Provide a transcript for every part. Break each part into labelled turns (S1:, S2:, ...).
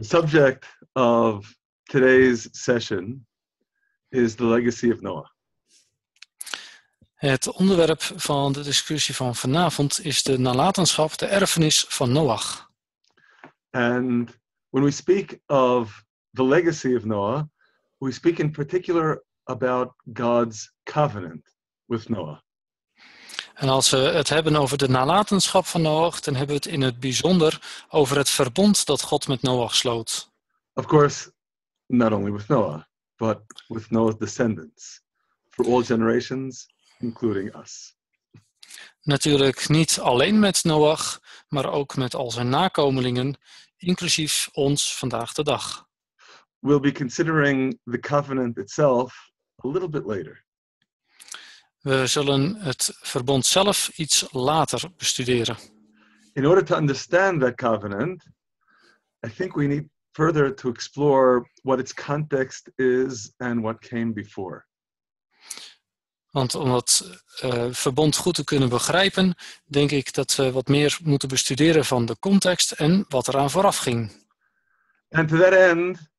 S1: The subject of today's session is the legacy of Noah.
S2: Het onderwerp van de discussie van vanavond is de nalatenschap, de erfenis van Noach.
S1: And when we speak of the legacy of Noah, we speak in particular about God's covenant with Noah.
S2: En als we het hebben over de nalatenschap van Noach, dan hebben we het in het bijzonder over het verbond dat God met Noach sloot.
S1: Of course, not only with Noah, but with Noah's descendants for all generations, including us.
S2: Natuurlijk niet alleen met Noach, maar ook met al zijn nakomelingen, inclusief ons vandaag de dag.
S1: We'll be considering the covenant itself a little bit later.
S2: We zullen het verbond zelf iets later bestuderen.
S1: In order to understand that covenant, I think we need further to explore what its context is and what came before.
S2: Want om dat eh, verbond goed te kunnen begrijpen, denk ik dat we wat meer moeten bestuderen van de context en wat eraan vooraf ging.
S1: And to that end,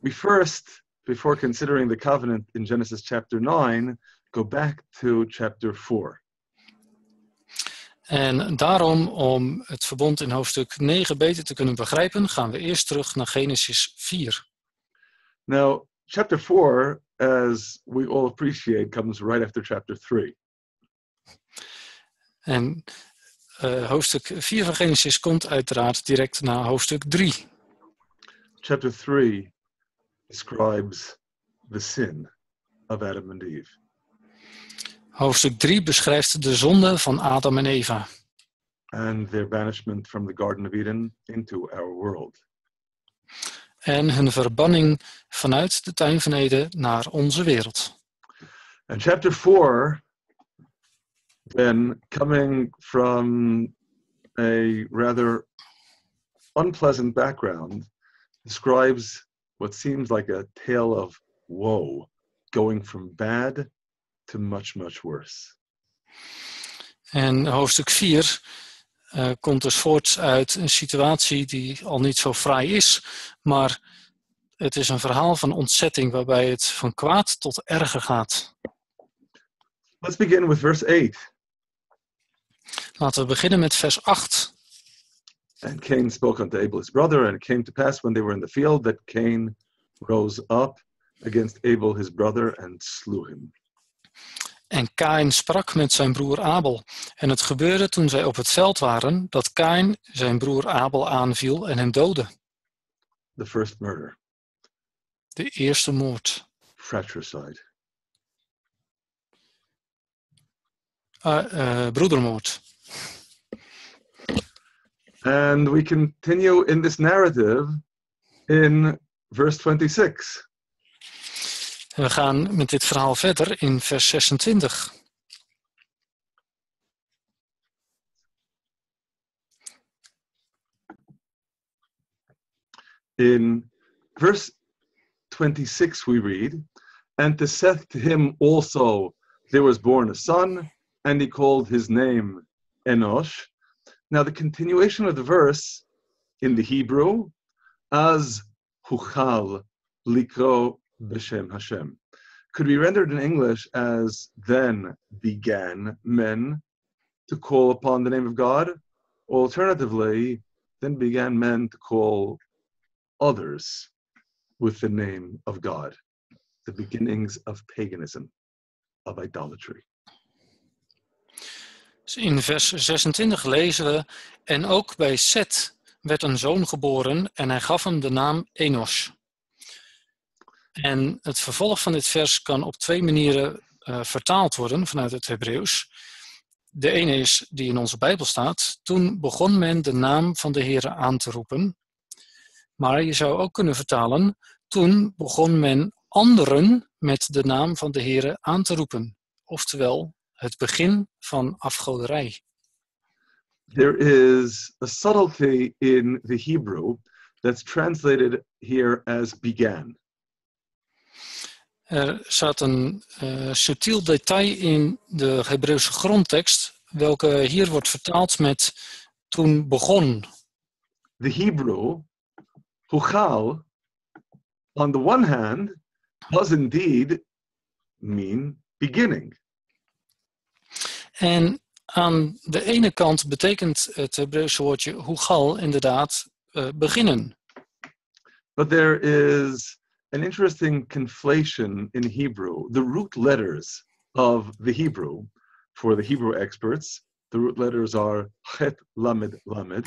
S1: we first, before considering the covenant in Genesis chapter 9, go back to chapter 4.
S2: En daarom, om het verbond in hoofdstuk 9 beter te kunnen begrijpen, gaan we eerst terug naar Genesis 4.
S1: Now, chapter 4, as we all appreciate, comes right after chapter 3.
S2: En eh, hoofdstuk 4 van Genesis komt uiteraard direct na hoofdstuk 3.
S1: Chapter 3 describes the sin of Adam and Eve.
S2: Hoofdstuk 3 beschrijft de zonde van Adam en Eva
S1: and their banishment from the Garden of Eden into our world.
S2: en hun verbanning vanuit de tuin van Eden naar onze wereld.
S1: And chapter 4, then coming from a rather unpleasant background, describes what seems like a tale of woe, going from bad to much, much worse.
S2: En hoofdstuk 4 eh, komt dus voort uit een situatie die al niet zo fraai is, maar het is een verhaal van ontzetting waarbij het van kwaad tot erger gaat.
S1: Let's begin with verse 8.
S2: Laten we beginnen met vers 8.
S1: And Cain spoke unto Abel his brother, and it came to pass when they were in the field that Cain rose up against Abel his brother and slew him.
S2: En Kain sprak met zijn broer Abel. En het gebeurde toen zij op het veld waren, dat Kain zijn broer Abel aanviel en hem doodde.
S1: The first murder,
S2: De eerste moord.
S1: fratricide.
S2: Ah, eh, broedermoord.
S1: And we continue in this narrative in verse 26.
S2: En we gaan met dit verhaal verder in vers 26.
S1: In verse 26, we read, And to Seth to him also there was born a son, and he called his name Enosh. Now, the continuation of the verse in the Hebrew, as huchal likro b'shem Hashem, could be rendered in English as then began men to call upon the name of God. Alternatively, then began men to call others with the name of God, the beginnings of paganism, of idolatry.
S2: In vers 26 lezen we: En ook bij Seth werd een zoon geboren en hij gaf hem de naam Enos. En het vervolg van dit vers kan op twee manieren eh, vertaald worden vanuit het Hebreeuws. De ene is die in onze Bijbel staat. Toen begon men de naam van de Heer aan te roepen. Maar je zou ook kunnen vertalen. Toen begon men anderen met de naam van de Heer aan te roepen. Oftewel, het begin van afgoderij.
S1: There is a subtlety in the Hebrew that's translated here as began.
S2: Er zat een eh, subtiel detail in de Hebreeuwse grondtekst, welke hier wordt vertaald met toen begon.
S1: The Hebrew, Huchal, on the one hand, does indeed mean beginning.
S2: En aan de ene kant betekent het Hebreeuwse woordje hugal inderdaad eh, beginnen.
S1: But there is an interesting conflation in Hebrew. The root letters of the Hebrew, for the Hebrew experts, the root letters are Chet, Lamed, Lamed,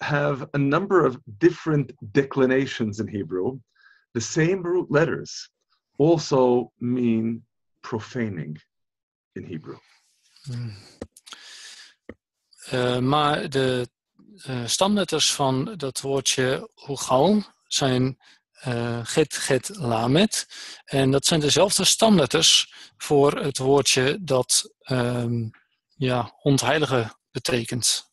S1: have a number of different declinations in Hebrew. The same root letters also mean profaning in Hebrew.
S2: Eh, maar de eh, stamletters van dat woordje hugal zijn eh get, get, lamet. En dat zijn dezelfde stamletters voor het woordje dat ehm, ja, ontheilige betekent.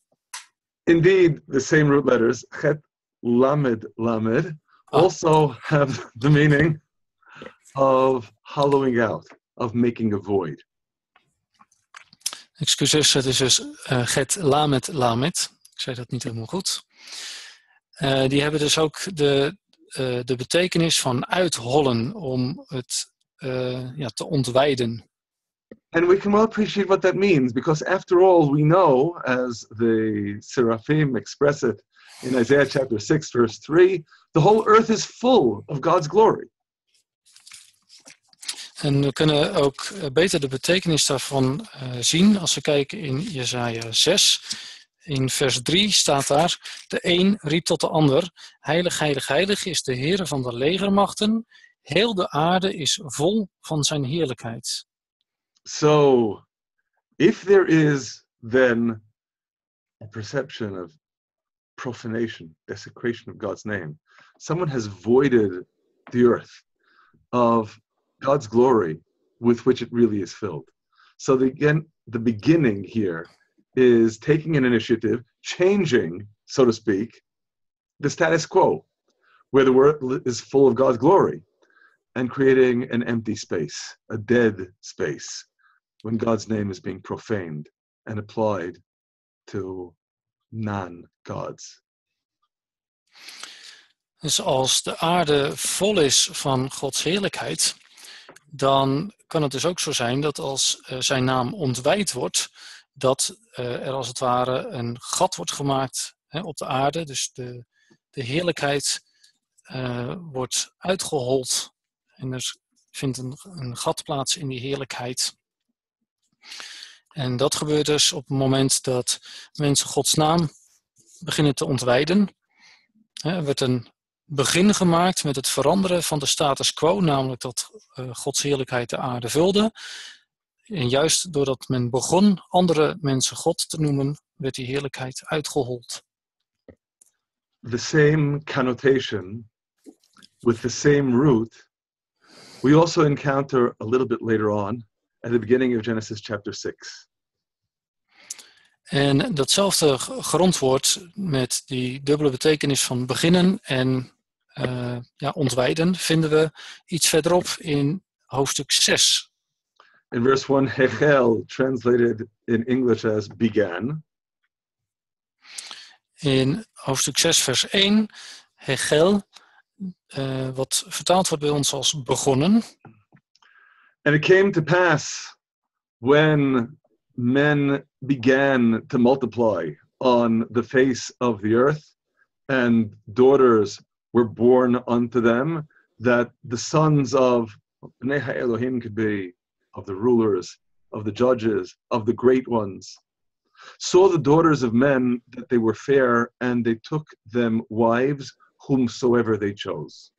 S1: Indeed, the same root letters, Chet, Lamed, Lamed,
S2: Ah.
S1: also have the meaning of hollowing out, of making a void.
S2: Excuses, het is dus eh, get, lamet, lamet. Ik zei dat niet helemaal goed. Eh, die hebben dus ook de, eh, de betekenis van uithollen om het eh, ja, te ontwijden.
S1: And we can well appreciate what that means because, after all, we know, as the Seraphim express it in Isaiah chapter 6, verse 3, the whole earth is full of God's glory.
S2: En we kunnen ook eh, beter de betekenis daarvan eh, zien als we kijken in Jesaja 6. In vers 3 staat daar, de een riep tot de ander, heilig, heilig, heilig is de Heere van de legermachten, heel de aarde is vol van zijn heerlijkheid.
S1: So, if there is then a perception of profanation, desecration of God's name, someone has voided the earth of God's glory with which it really is filled. So, the, again, the beginning here is taking an initiative, changing, so to speak, the status quo, where the world is full of God's glory, and creating an empty space, a dead space, when God's name is being profaned and applied to non gods.
S2: Dus als de aarde vol is van Gods heerlijkheid, dan kan het dus ook zo zijn dat als eh, zijn naam ontwijd wordt, dat eh, er als het ware een gat wordt gemaakt hè, op de aarde. Dus de, de heerlijkheid eh, wordt uitgehold en er vindt een, een gat plaats in die heerlijkheid. En dat gebeurt dus op het moment dat mensen Gods naam beginnen te ontwijden. Er werd een begin gemaakt met het veranderen van de status quo, namelijk dat eh, Gods heerlijkheid de aarde vulde. En juist doordat men begon andere mensen God te noemen, werd die heerlijkheid uitgehold.
S1: The same connotation with the same root, we also encounter a little bit later on at the beginning of Genesis chapter 6.
S2: En datzelfde grondwoord met die dubbele betekenis van beginnen en eh, ja, ontwijden vinden we iets verderop in hoofdstuk 6.
S1: In verse 1, Hechel, translated in English as began,
S2: In hoofdstuk 6, vers 1, Hegel, eh, wat vertaald wordt bij ons als begonnen.
S1: And it came to pass when men began to multiply on the face of the earth, and daughters were born unto them, that the sons of Bnei Elohim could be of the rulers, of the judges, of the great ones, saw the daughters of men that they were fair, and they took them wives whomsoever they chose.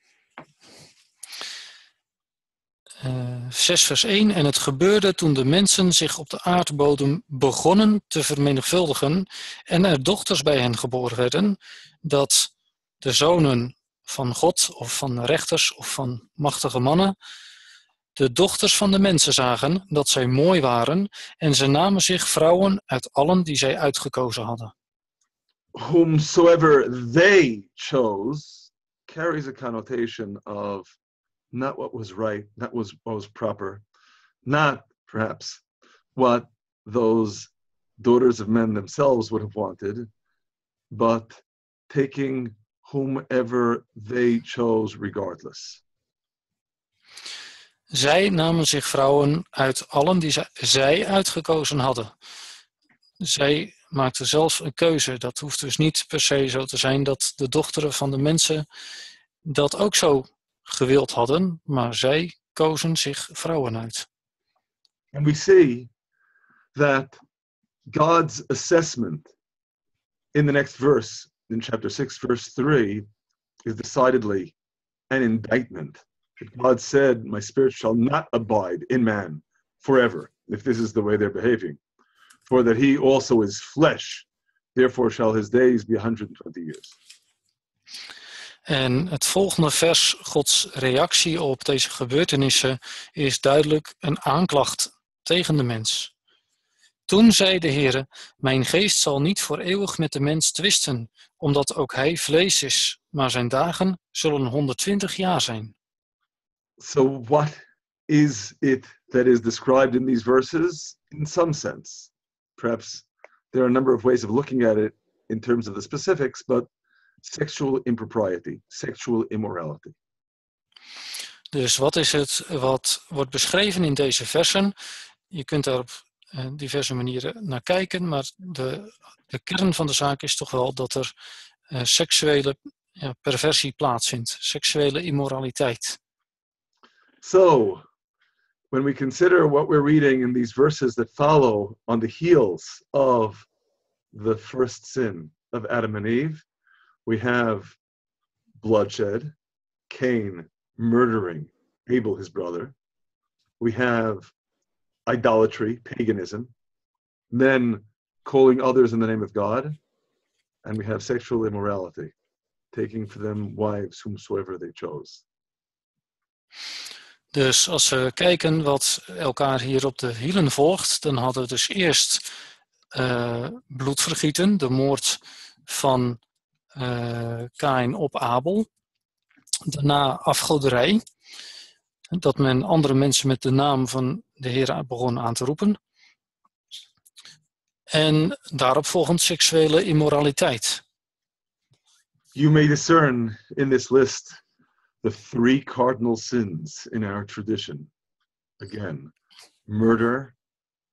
S2: 6 vers 1. En het gebeurde toen de mensen zich op de aardbodem begonnen te vermenigvuldigen en er dochters bij hen geboren werden, dat de zonen van God of van rechters of van machtige mannen de dochters van de mensen zagen dat zij mooi waren en ze namen zich vrouwen uit allen die zij uitgekozen hadden.
S1: whomsoever they chose carries a connotation of not what was right, not what was proper, not perhaps what those daughters of men themselves would have wanted, but taking whomever they chose regardless.
S2: Zij namen zich vrouwen uit allen die zij- uitgekozen hadden. Zij maakten zelf een keuze. Dat hoeft dus niet per se zo te zijn dat de dochteren van de mensen dat ook zo gewild hadden, maar zij kozen zich vrouwen uit.
S1: And we see that God's assessment in the next verse, in chapter 6, verse 3, is decidedly an indictment. God said, My spirit shall not abide in man forever, if this is the way they're behaving. For that he also is flesh, therefore shall his days be 120 years.
S2: En het volgende vers, Gods reactie op deze gebeurtenissen, is duidelijk een aanklacht tegen de mens. Toen zei de Heere, mijn geest zal niet voor eeuwig met de mens twisten, omdat ook hij vlees is, maar zijn dagen zullen 120 jaar zijn.
S1: So, what is it that is described in these verses? In some sense, perhaps there are a number of ways of looking at it in terms of the specifics, but sexual impropriety, sexual immorality.
S2: Dus wat is het wat wordt beschreven in deze versen? Je kunt daar op eh, diverse manieren naar kijken, maar de, de kern van de zaak is toch wel dat er eh, seksuele ja, perversie plaatsvindt, seksuele immoraliteit.
S1: So, when we consider what we're reading in these verses that follow on the heels of the first sin of Adam and Eve, we have bloodshed, Cain murdering Abel, his brother. We have idolatry, paganism, men calling others in the name of God, and we have sexual immorality, taking for them wives whomsoever they chose.
S2: Dus als we kijken wat elkaar hier op de hielen volgt, dan hadden we dus eerst eh, bloedvergieten, de moord van eh Kain op Abel. Daarna afgoderij, dat men andere mensen met de naam van de Heer begon aan te roepen. En daarop volgend seksuele immoraliteit.
S1: You may discern in this list the three cardinal sins in our tradition. Again, murder,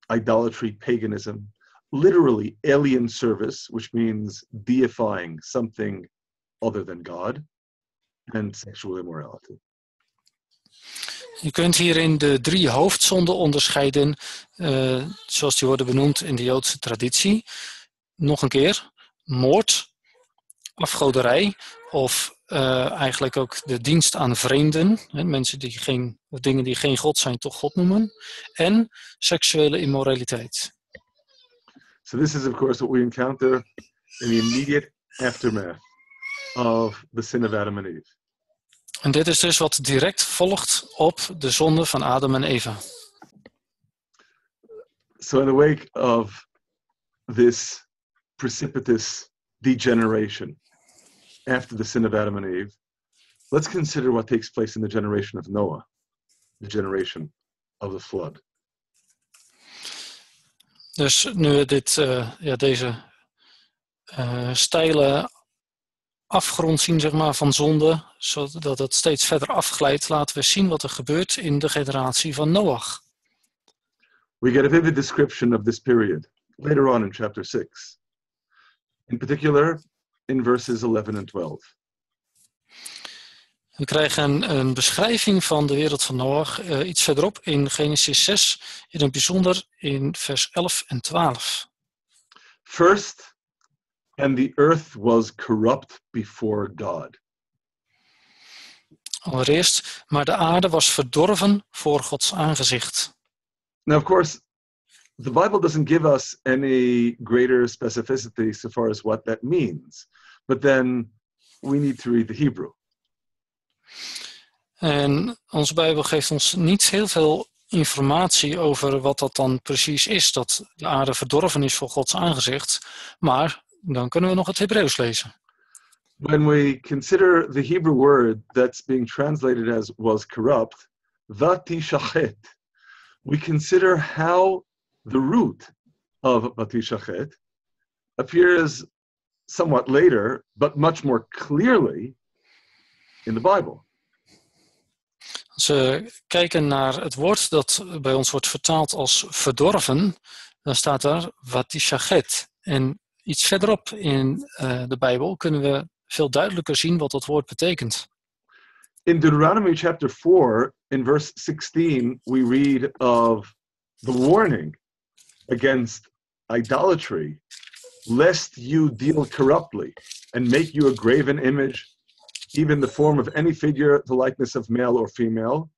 S1: idolatry, paganism, literally alien service, which means deifying something other than God, and sexual immorality.
S2: Je kunt hierin de drie hoofdzonden onderscheiden, eh, zoals die worden benoemd in de Joodse traditie. Nog een keer, moord, afgoderij of eh, eigenlijk ook de dienst aan vreemden, hè, mensen die geen, of dingen die geen God zijn, toch God noemen, en seksuele immoraliteit.
S1: So, this is, of course, what we encounter in the immediate aftermath of the sin of Adam and Eve.
S2: En dit is dus wat direct volgt op de zonde van Adam en Eva.
S1: So, in the wake of this precipitous degeneration after the sin of Adam and Eve, let's consider what takes place in the generation of Noah, the generation of the flood.
S2: Dus nu we dit, eh, ja, deze eh, steile afgrond zien zeg maar, van zonde, zodat het steeds verder afglijdt, laten we zien wat er gebeurt in de generatie van Noach.
S1: We get a vivid description of this period later on in chapter 6, in particular in verses 11 and 12.
S2: We krijgen een beschrijving van de wereld van Noach eh, iets verderop in Genesis 6, in het bijzonder in vers 11 en 12.
S1: First, and the earth was corrupt before God.
S2: Allereerst, maar de aarde was verdorven voor Gods aangezicht.
S1: Now, of course, the Bible doesn't give us any greater specificity so far as what that means, but then we need to read the Hebrew.
S2: En onze Bijbel geeft ons niet heel veel informatie over wat dat dan precies is, dat de aarde verdorven is voor Gods aangezicht. Maar dan kunnen we nog het Hebreeuws lezen.
S1: When we consider the Hebrew word that's being translated as was corrupt, vatishachet, we consider how the root of vatishachet appears somewhat later, but much more clearly in the Bible.
S2: Als we kijken naar het woord dat bij ons wordt vertaald als verdorven, dan staat daar watishachet. En iets verderop in uh, de Bijbel kunnen we veel duidelijker zien wat dat woord betekent.
S1: In Deuteronomy chapter 4, in verse 16, we read of the warning against idolatry, lest you deal corruptly and make you a graven image, even the form of any figure, the likeness of male or female.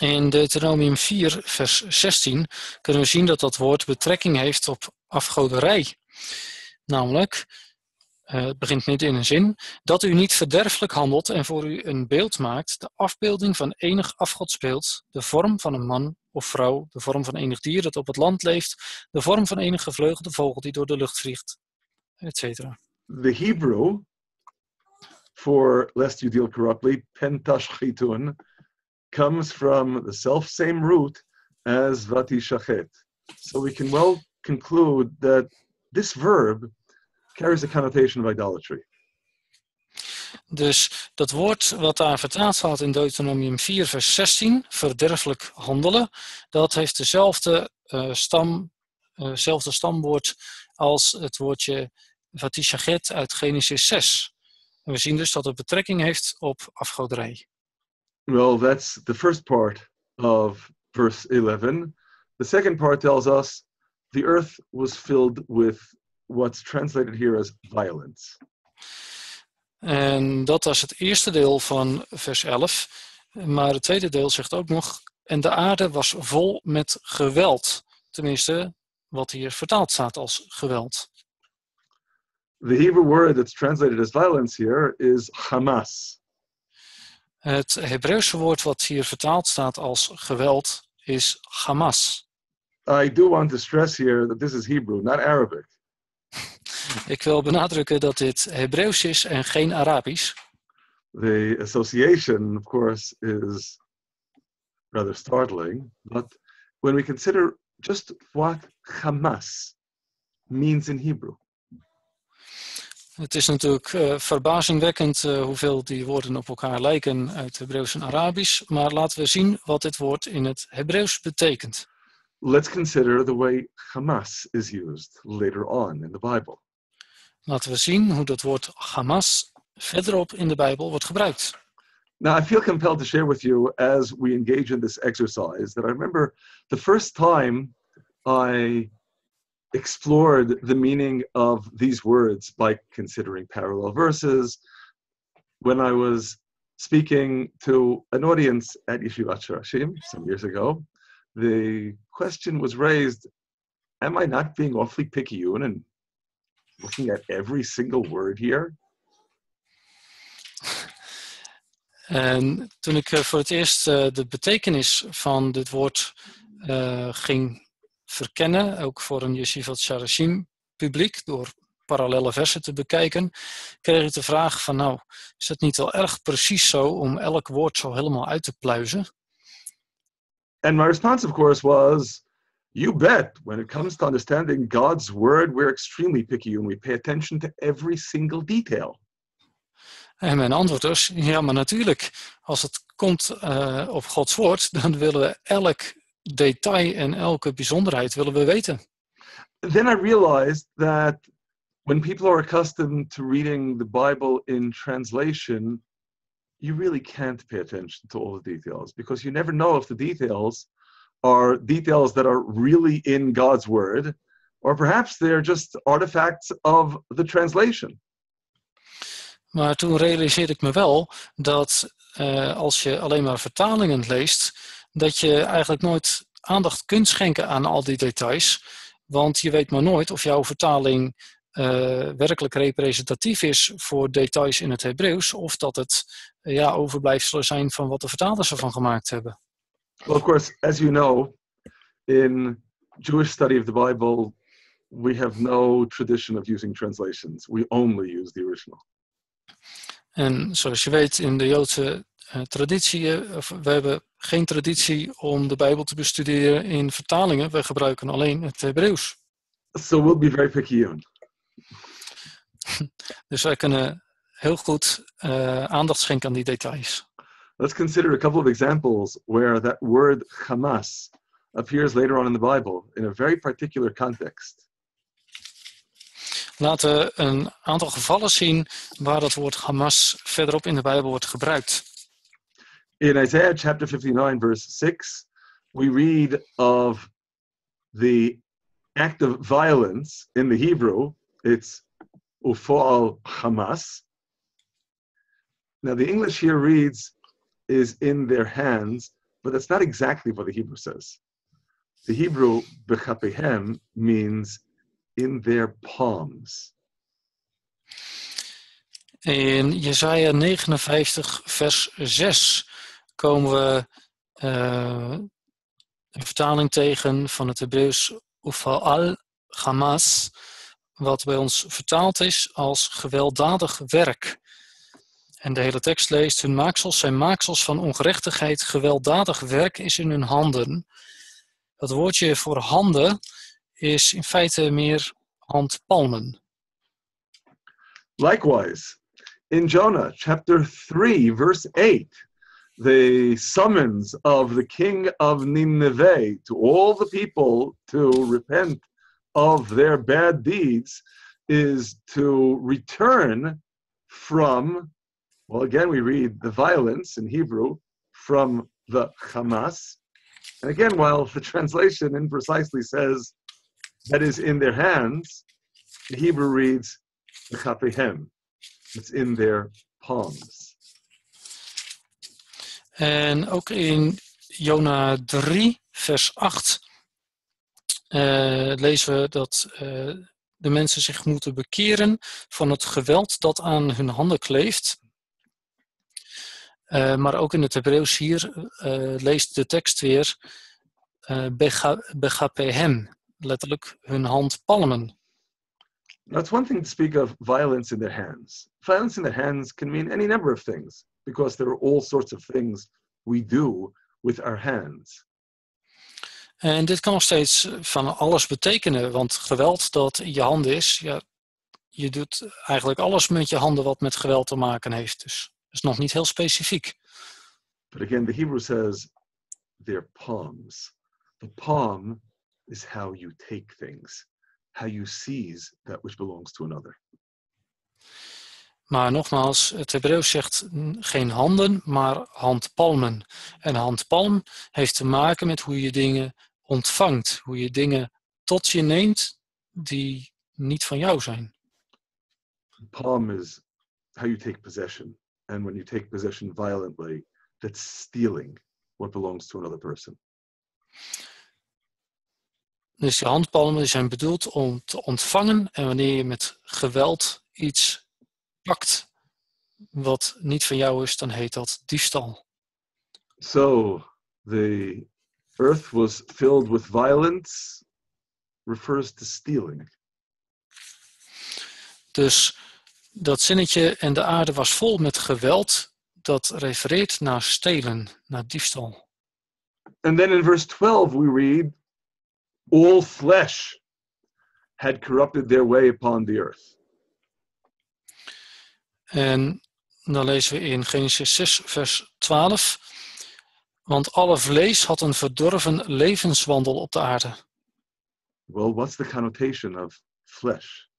S2: In Deuteronomium 4, vers 16 kunnen we zien dat dat woord betrekking heeft op afgoderij. Namelijk, uh, het begint midden in een zin, dat u niet verderfelijk handelt en voor u een beeld maakt, de afbeelding van enig afgodsbeeld, de vorm van een man of vrouw, de vorm van enig dier dat op het land leeft, de vorm van enig gevleugelde vogel die door de lucht vliegt, etc.
S1: The Hebrew for lest you deal corruptly, pentashchitun, comes from the self same root as vatishachet. So we can well conclude that this verb carries a connotation of idolatry.
S2: Dus dat woord wat daar vertaald staat in Deuteronomium 4, vers 16, verderfelijk handelen, dat heeft dezelfde, uh, stam, uh, stamwoord als het woordje vatishaget uit Genesis 6. En we zien dus dat het betrekking heeft op afgoderij.
S1: Well, that's the first part of verse 11. The second part tells us the earth was filled with what's translated here as violence.
S2: En dat was het eerste deel van vers 11. Maar het tweede deel zegt ook nog: En de aarde was vol met geweld. Tenminste, wat hier vertaald staat als geweld.
S1: The Hebrew word that's translated as violence here is Hamas.
S2: Het Hebreeuwse woord wat hier vertaald staat als geweld is Hamas.
S1: I do want to stress here that this is Hebrew, not Arabic.
S2: Ik wil benadrukken dat dit Hebreeuws is en geen Arabisch.
S1: The association, of course, is rather startling, but when we consider just what Hamas means in Hebrew.
S2: Het is natuurlijk uh, verbazingwekkend uh, hoeveel die woorden op elkaar lijken uit Hebreeuws en Arabisch, maar laten we zien wat dit woord in het Hebreeuws betekent.
S1: Let's consider the way Hamas is used later on in the Bible.
S2: Laten we zien hoe dat woord Hamas verderop in de Bijbel wordt gebruikt.
S1: Now, I feel compelled to share with you as we engage in this exercise that I remember the first time I explored the meaning of these words by considering parallel verses. When I was speaking to an audience at Yeshivat Shirashim some years ago, the question was raised Am I not being awfully picayune and looking at every single word here?
S2: En toen ik eh, voor het eerst uh, de betekenis van dit woord uh, ging verkennen, ook voor een Yeshivat Sharashim publiek, door parallele versen te bekijken, kreeg ik de vraag van nou, is het niet wel erg precies zo om elk woord zo helemaal uit te pluizen?
S1: And my response, of course, was, you bet. When it comes to understanding God's word, we're extremely picky and we pay attention to every single detail.
S2: En mijn antwoord was, ja, maar natuurlijk, als het komt uh, op Gods woord, dan willen we elk detail en elke bijzonderheid willen we weten.
S1: Then I realized that when people are accustomed to reading the Bible in translation, you really can't pay attention to all the details because you never know if the details are details that are really in God's word or perhaps they're just artifacts of the translation.
S2: Maar toen realiseerde ik me wel dat uh, als je alleen maar vertalingen leest, dat je eigenlijk nooit aandacht kunt schenken aan al die details. Want je weet maar nooit of jouw vertaling uh, werkelijk representatief is voor details in het Hebreeuws, of dat het ja, overblijfselen zijn van wat de vertalers ervan gemaakt hebben.
S1: Well, of course, as you know, in Jewish study of the Bible, we have no tradition of using translations. We only use the original.
S2: En zoals je weet, in de Joodse uh, traditie, we hebben geen traditie om de Bijbel te bestuderen in vertalingen. We gebruiken alleen het Hebreeuws.
S1: So we'll be very picayune.
S2: Dus wij kunnen heel goed eh, aandacht schenken aan die details.
S1: Let's consider a couple of examples where that word Hamas appears later on in the Bible in a very particular context.
S2: Laten we een aantal gevallen zien waar dat woord Hamas verderop in de Bijbel wordt gebruikt.
S1: In Isaiah chapter 59, verse 6, we read of the act of violence in the Hebrew. It's ufal Hamas. Now, the English here reads, is in their hands, but that's not exactly what the Hebrew says. The Hebrew, bechapehem, means in their palms.
S2: In Jesaja 59, vers 6 komen we eh, een vertaling tegen van het Hebreeuws Ufa'al Hamas, wat bij ons vertaald is als gewelddadig werk. En de hele tekst leest: Hun maaksels zijn maaksels van ongerechtigheid, gewelddadig werk is in hun handen. Dat woordje voor handen is in feite meer handpalmen.
S1: Likewise, in Jonah chapter 3, verse 8, the summons of the king of Nineveh to all the people to repent of their bad deeds is to return from, well, again, we read the violence in Hebrew from the Hamas. And again, while the translation imprecisely says that is in their hands, the Hebrew reads the chapehem. It's in their palms.
S2: En ook in Jona 3, vers 8, eh, lezen we dat eh, de mensen zich moeten bekeren van het geweld dat aan hun handen kleeft. Eh, maar ook in het Hebreeuws hier eh, leest de tekst weer eh, becha- bechapehem, letterlijk hun handpalmen.
S1: Now, it's one thing to speak of violence in their hands. Violence in their hands can mean any number of things because there are all sorts of things we do with our hands.
S2: En dit kan nog steeds van alles betekenen, want geweld dat in je handen is, ja, je doet eigenlijk alles met je handen wat met geweld te maken heeft. Dus is nog niet heel specifiek.
S1: But again, the Hebrew says their palms. The palm is how you take things, how you seize that which belongs to another.
S2: Maar nogmaals, het Hebreeuws zegt geen handen, maar handpalmen. En handpalm heeft te maken met hoe je dingen ontvangt, hoe je dingen tot je neemt die niet van jou zijn.
S1: Palm is how you take possession. And when you take possession violently, that's stealing what belongs to another person.
S2: Dus die handpalmen zijn bedoeld om te ontvangen. En wanneer je met geweld iets pakt wat niet van jou is, dan heet dat diefstal.
S1: So the earth was filled with violence refers to stealing.
S2: Dus dat zinnetje en de aarde was vol met geweld, dat refereert naar stelen, naar diefstal.
S1: And then in verse 12, we read, All flesh had corrupted their way upon the earth.
S2: En dan lezen we in Genesis 6, vers 12. Want alle vlees had een verdorven levenswandel op de aarde.
S1: Well, what's the connotation of flesh?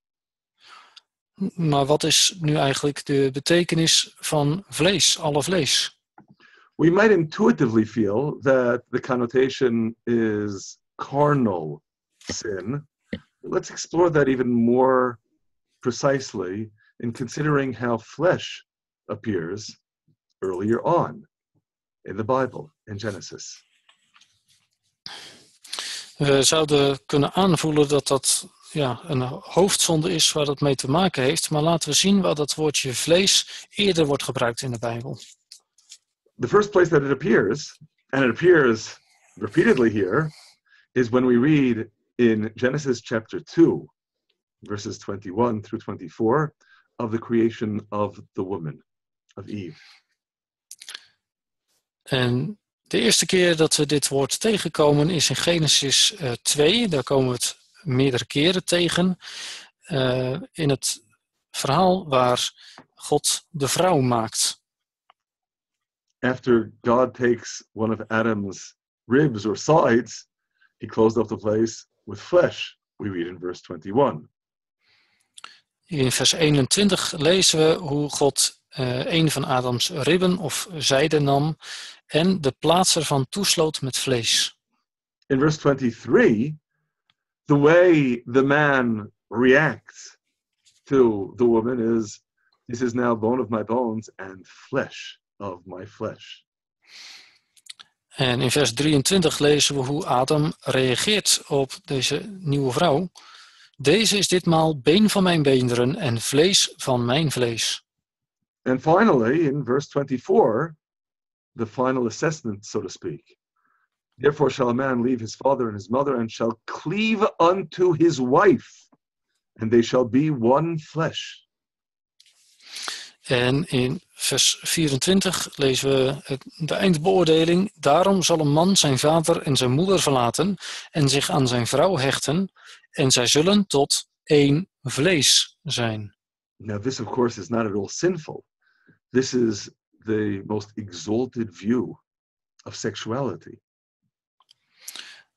S2: Maar wat is nu eigenlijk de betekenis van vlees, alle vlees?
S1: We might intuitively feel that the connotation is carnal sin. Let's explore that even more precisely in considering how flesh appears earlier on in the Bible, in Genesis.
S2: We zouden kunnen aanvoelen dat dat ja, een hoofdzonde is waar dat mee te maken heeft. Maar laten we zien waar dat woordje vlees eerder wordt gebruikt in de Bijbel.
S1: the first place that it appears, and it appears repeatedly here, is when we read in Genesis chapter 2, verses 21 through 24, of the creation of the woman, of Eve.
S2: En de eerste keer dat we dit woord tegenkomen is in Genesis eh, 2. Daar komen we het meerdere keren tegen uh, in het verhaal waar God de vrouw maakt.
S1: After God takes one of Adam's ribs or sides, he closed up the place with flesh, we read in verse 21.
S2: In vers 21 lezen we hoe God uh, een van Adams ribben of zijde nam en de plaats ervan toesloot met vlees.
S1: In verse 23, the way the man reacts to the woman is this is now bone of my bones and flesh of my flesh.
S2: En in vers 23 lezen we hoe Adam reageert op deze nieuwe vrouw. Deze is ditmaal been van mijn beenderen en vlees van mijn vlees.
S1: And finally, in verse 24, the final assessment, so to speak. Therefore shall a man leave his father and his mother and shall cleave unto his wife, and they shall be one flesh.
S2: En in vers 24 lezen we de eindbeoordeling. Daarom zal een man zijn vader en zijn moeder verlaten en zich aan zijn vrouw hechten, en zij zullen tot één vlees zijn.
S1: Now, this, of course, is not at all sinful. This is the most exalted view of sexuality.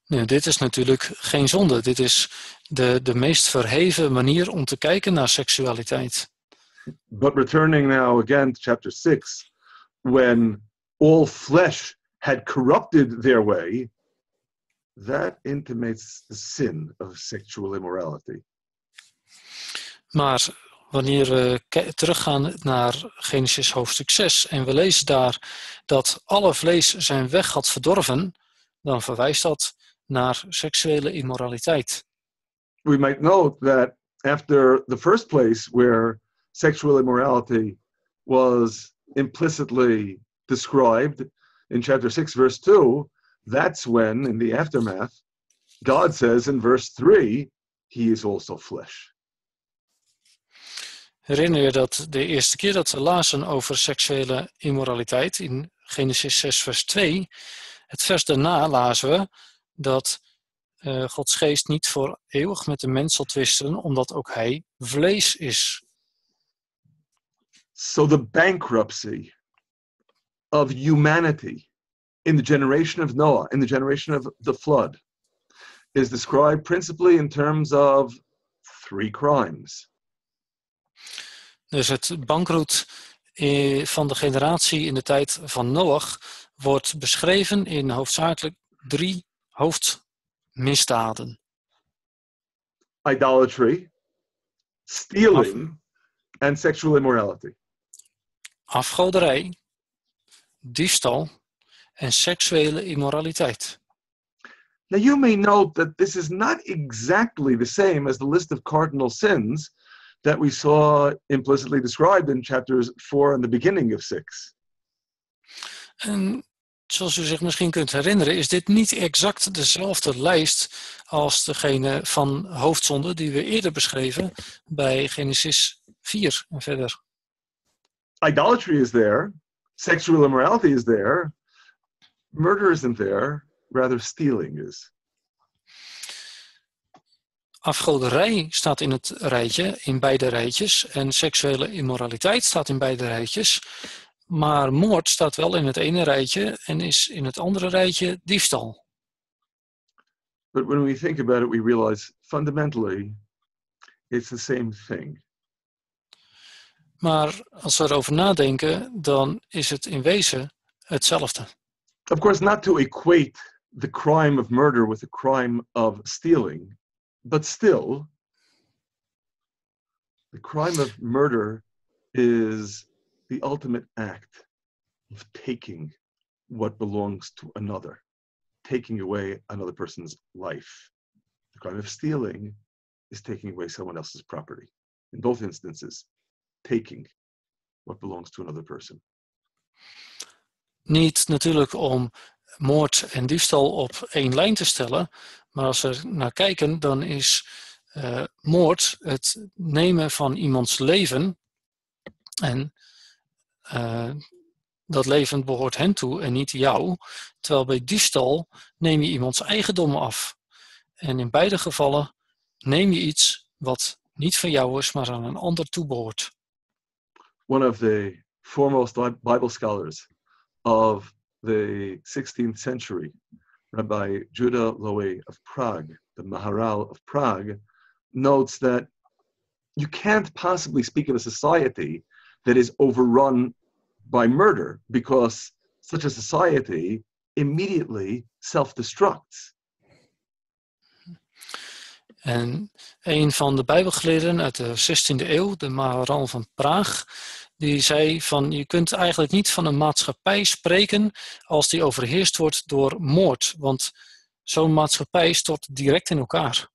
S2: Nee, dit is natuurlijk geen zonde. Dit is de, de meest verheven manier om te kijken naar seksualiteit.
S1: But returning now again to chapter 6, when all flesh had corrupted their way, that intimates the sin of sexual immorality.
S2: Maar wanneer we teruggaan naar Genesis hoofdstuk 6 en we lezen daar dat alle vlees zijn weg had verdorven, dan verwijst dat naar seksuele immoraliteit.
S1: We might note that after the first place where sexual immorality was implicitly described in chapter 6 verse 2, that's when in the aftermath God says in verse 3, he is also flesh.
S2: Herinner je dat de eerste keer dat we lazen over seksuele immoraliteit in Genesis 6 vers 2, het vers daarna lazen we dat uh, Gods geest niet voor eeuwig met de mens zal twisten, omdat ook hij vlees is.
S1: So the bankruptcy of humanity in the generation of Noah, in the generation of the flood, is described principally in terms of three crimes.
S2: Dus het bankroet eh, van de generatie in de tijd van Noach wordt beschreven in hoofdzakelijk drie hoofdmisdaden.
S1: Idolatry, stealing, and sexual immorality.
S2: Afgoderij, diefstal en seksuele immoraliteit.
S1: Now you may note that this is not exactly the same as the list of cardinal sins that we saw implicitly described in chapters 4 and the beginning of 6.
S2: En zoals u zich misschien kunt herinneren, is dit niet exact dezelfde lijst als degene van hoofdzonden die we eerder beschreven bij Genesis 4 en verder.
S1: Idolatry is there, sexual immorality is there, murder isn't there, rather stealing is.
S2: Afgoderij staat in het rijtje, in beide rijtjes, en seksuele immoraliteit staat in beide rijtjes. Maar moord staat wel in het ene rijtje en is in het andere rijtje diefstal.
S1: But when we think about it, we realize fundamentally it's the same thing.
S2: Maar als we erover nadenken, dan is het in wezen hetzelfde.
S1: Of course, not to equate the crime of murder with the crime of stealing, but still, the crime of murder is the ultimate act of taking what belongs to another, taking away another person's life. The crime of stealing is taking away someone else's property. In both instances, taking what belongs to another person.
S2: Niet natuurlijk om moord en diefstal op één lijn te stellen, maar als we naar kijken, dan is uh, moord het nemen van iemands leven en uh, dat leven behoort hen toe en niet jou. Terwijl bij diefstal neem je iemands eigendom af. En in beide gevallen neem je iets wat niet van jou is, maar aan een ander toebehoort.
S1: One of the foremost Bi- Bible scholars of the 16th century, Rabbi Judah Loewy of Prague, the Maharal of Prague, notes that you can't possibly speak of a society that is overrun by murder because such a society immediately self destructs.
S2: En een van de Bijbelgeleerden uit de 16e eeuw, de Maharal van Praag, die zei van je kunt eigenlijk niet van een maatschappij spreken als die overheerst wordt door moord, want zo'n maatschappij stort direct in elkaar.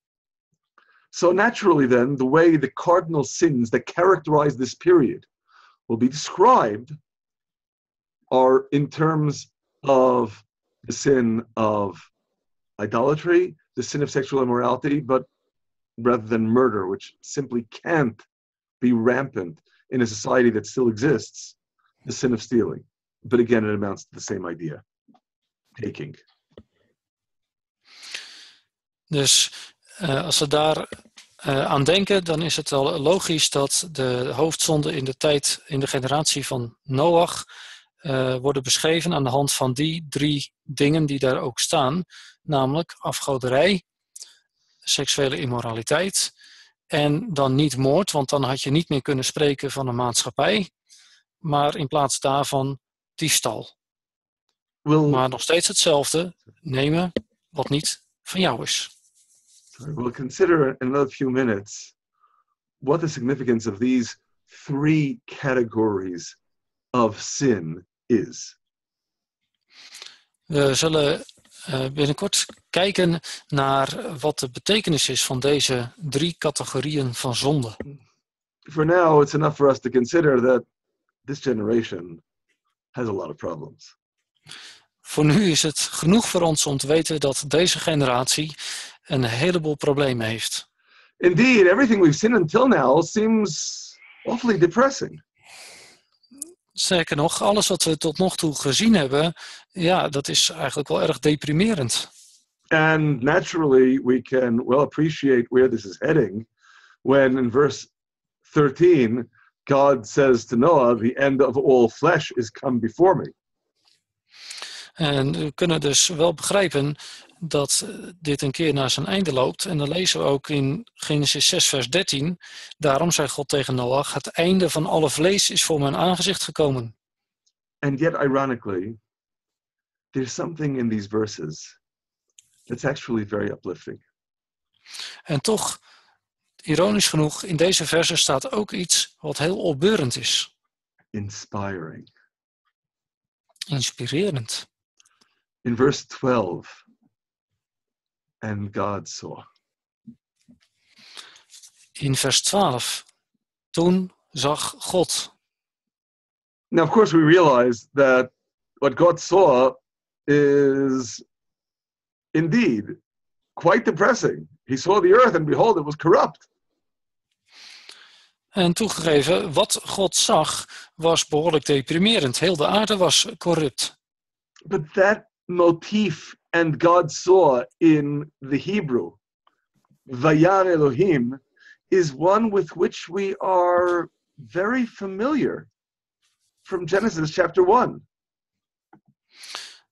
S1: So, naturally, then, the way the cardinal sins that characterize this period will be described are in terms of the sin of idolatry, the sin of sexual immorality, but rather than murder, which simply can't be rampant in a society that still exists, the sin of stealing. But again, it amounts to the same idea taking.
S2: Dus eh, als we daar eh, aan denken, dan is het wel logisch dat de hoofdzonden in de tijd, in de generatie van Noach, eh, worden beschreven aan de hand van die drie dingen die daar ook staan, namelijk afgoderij, seksuele immoraliteit en dan niet moord, want dan had je niet meer kunnen spreken van een maatschappij, maar in plaats daarvan diefstal.
S1: We'll,
S2: Maar nog steeds hetzelfde, nemen wat niet van jou is.
S1: We'll consider in another few minutes what the significance of these three categories of sin is.
S2: We zullen eh, binnenkort kijken naar wat de betekenis is van deze drie categorieën van zonde.
S1: For now, it's enough for us to consider that this generation has a lot of problems.
S2: Voor nu is het genoeg voor ons om te weten dat deze generatie een heleboel problemen heeft.
S1: Indeed, everything we've seen until now seems awfully depressing.
S2: Sterker nog, alles wat we tot nog toe gezien hebben, ja, dat is eigenlijk wel erg deprimerend.
S1: And naturally, we can well appreciate where this is heading when in verse 13, God says to Noah, The end of all flesh is come before me.
S2: En we kunnen dus wel begrijpen dat eh, dit een keer naar zijn einde loopt. En dan lezen we ook in Genesis 6, vers 13. Daarom zei God tegen Noach: Het einde van alle vlees is voor mijn aangezicht gekomen.
S1: And yet, ironically, there's something in these verses that's actually very uplifting.
S2: En toch, ironisch genoeg, in deze verse staat ook iets wat heel opbeurend is.
S1: inspiring.
S2: Inspirerend.
S1: In verse 12, and God saw.
S2: In vers 12. Toen zag God.
S1: Now, of course, we realize that what God saw is indeed quite depressing. He saw the earth, and behold, it was corrupt.
S2: En toegegeven, wat God zag was behoorlijk deprimerend. Heel de aarde was corrupt.
S1: But that motif, and God saw in the Hebrew, Vayar Elohim, is one with which we are very familiar from Genesis chapter 1.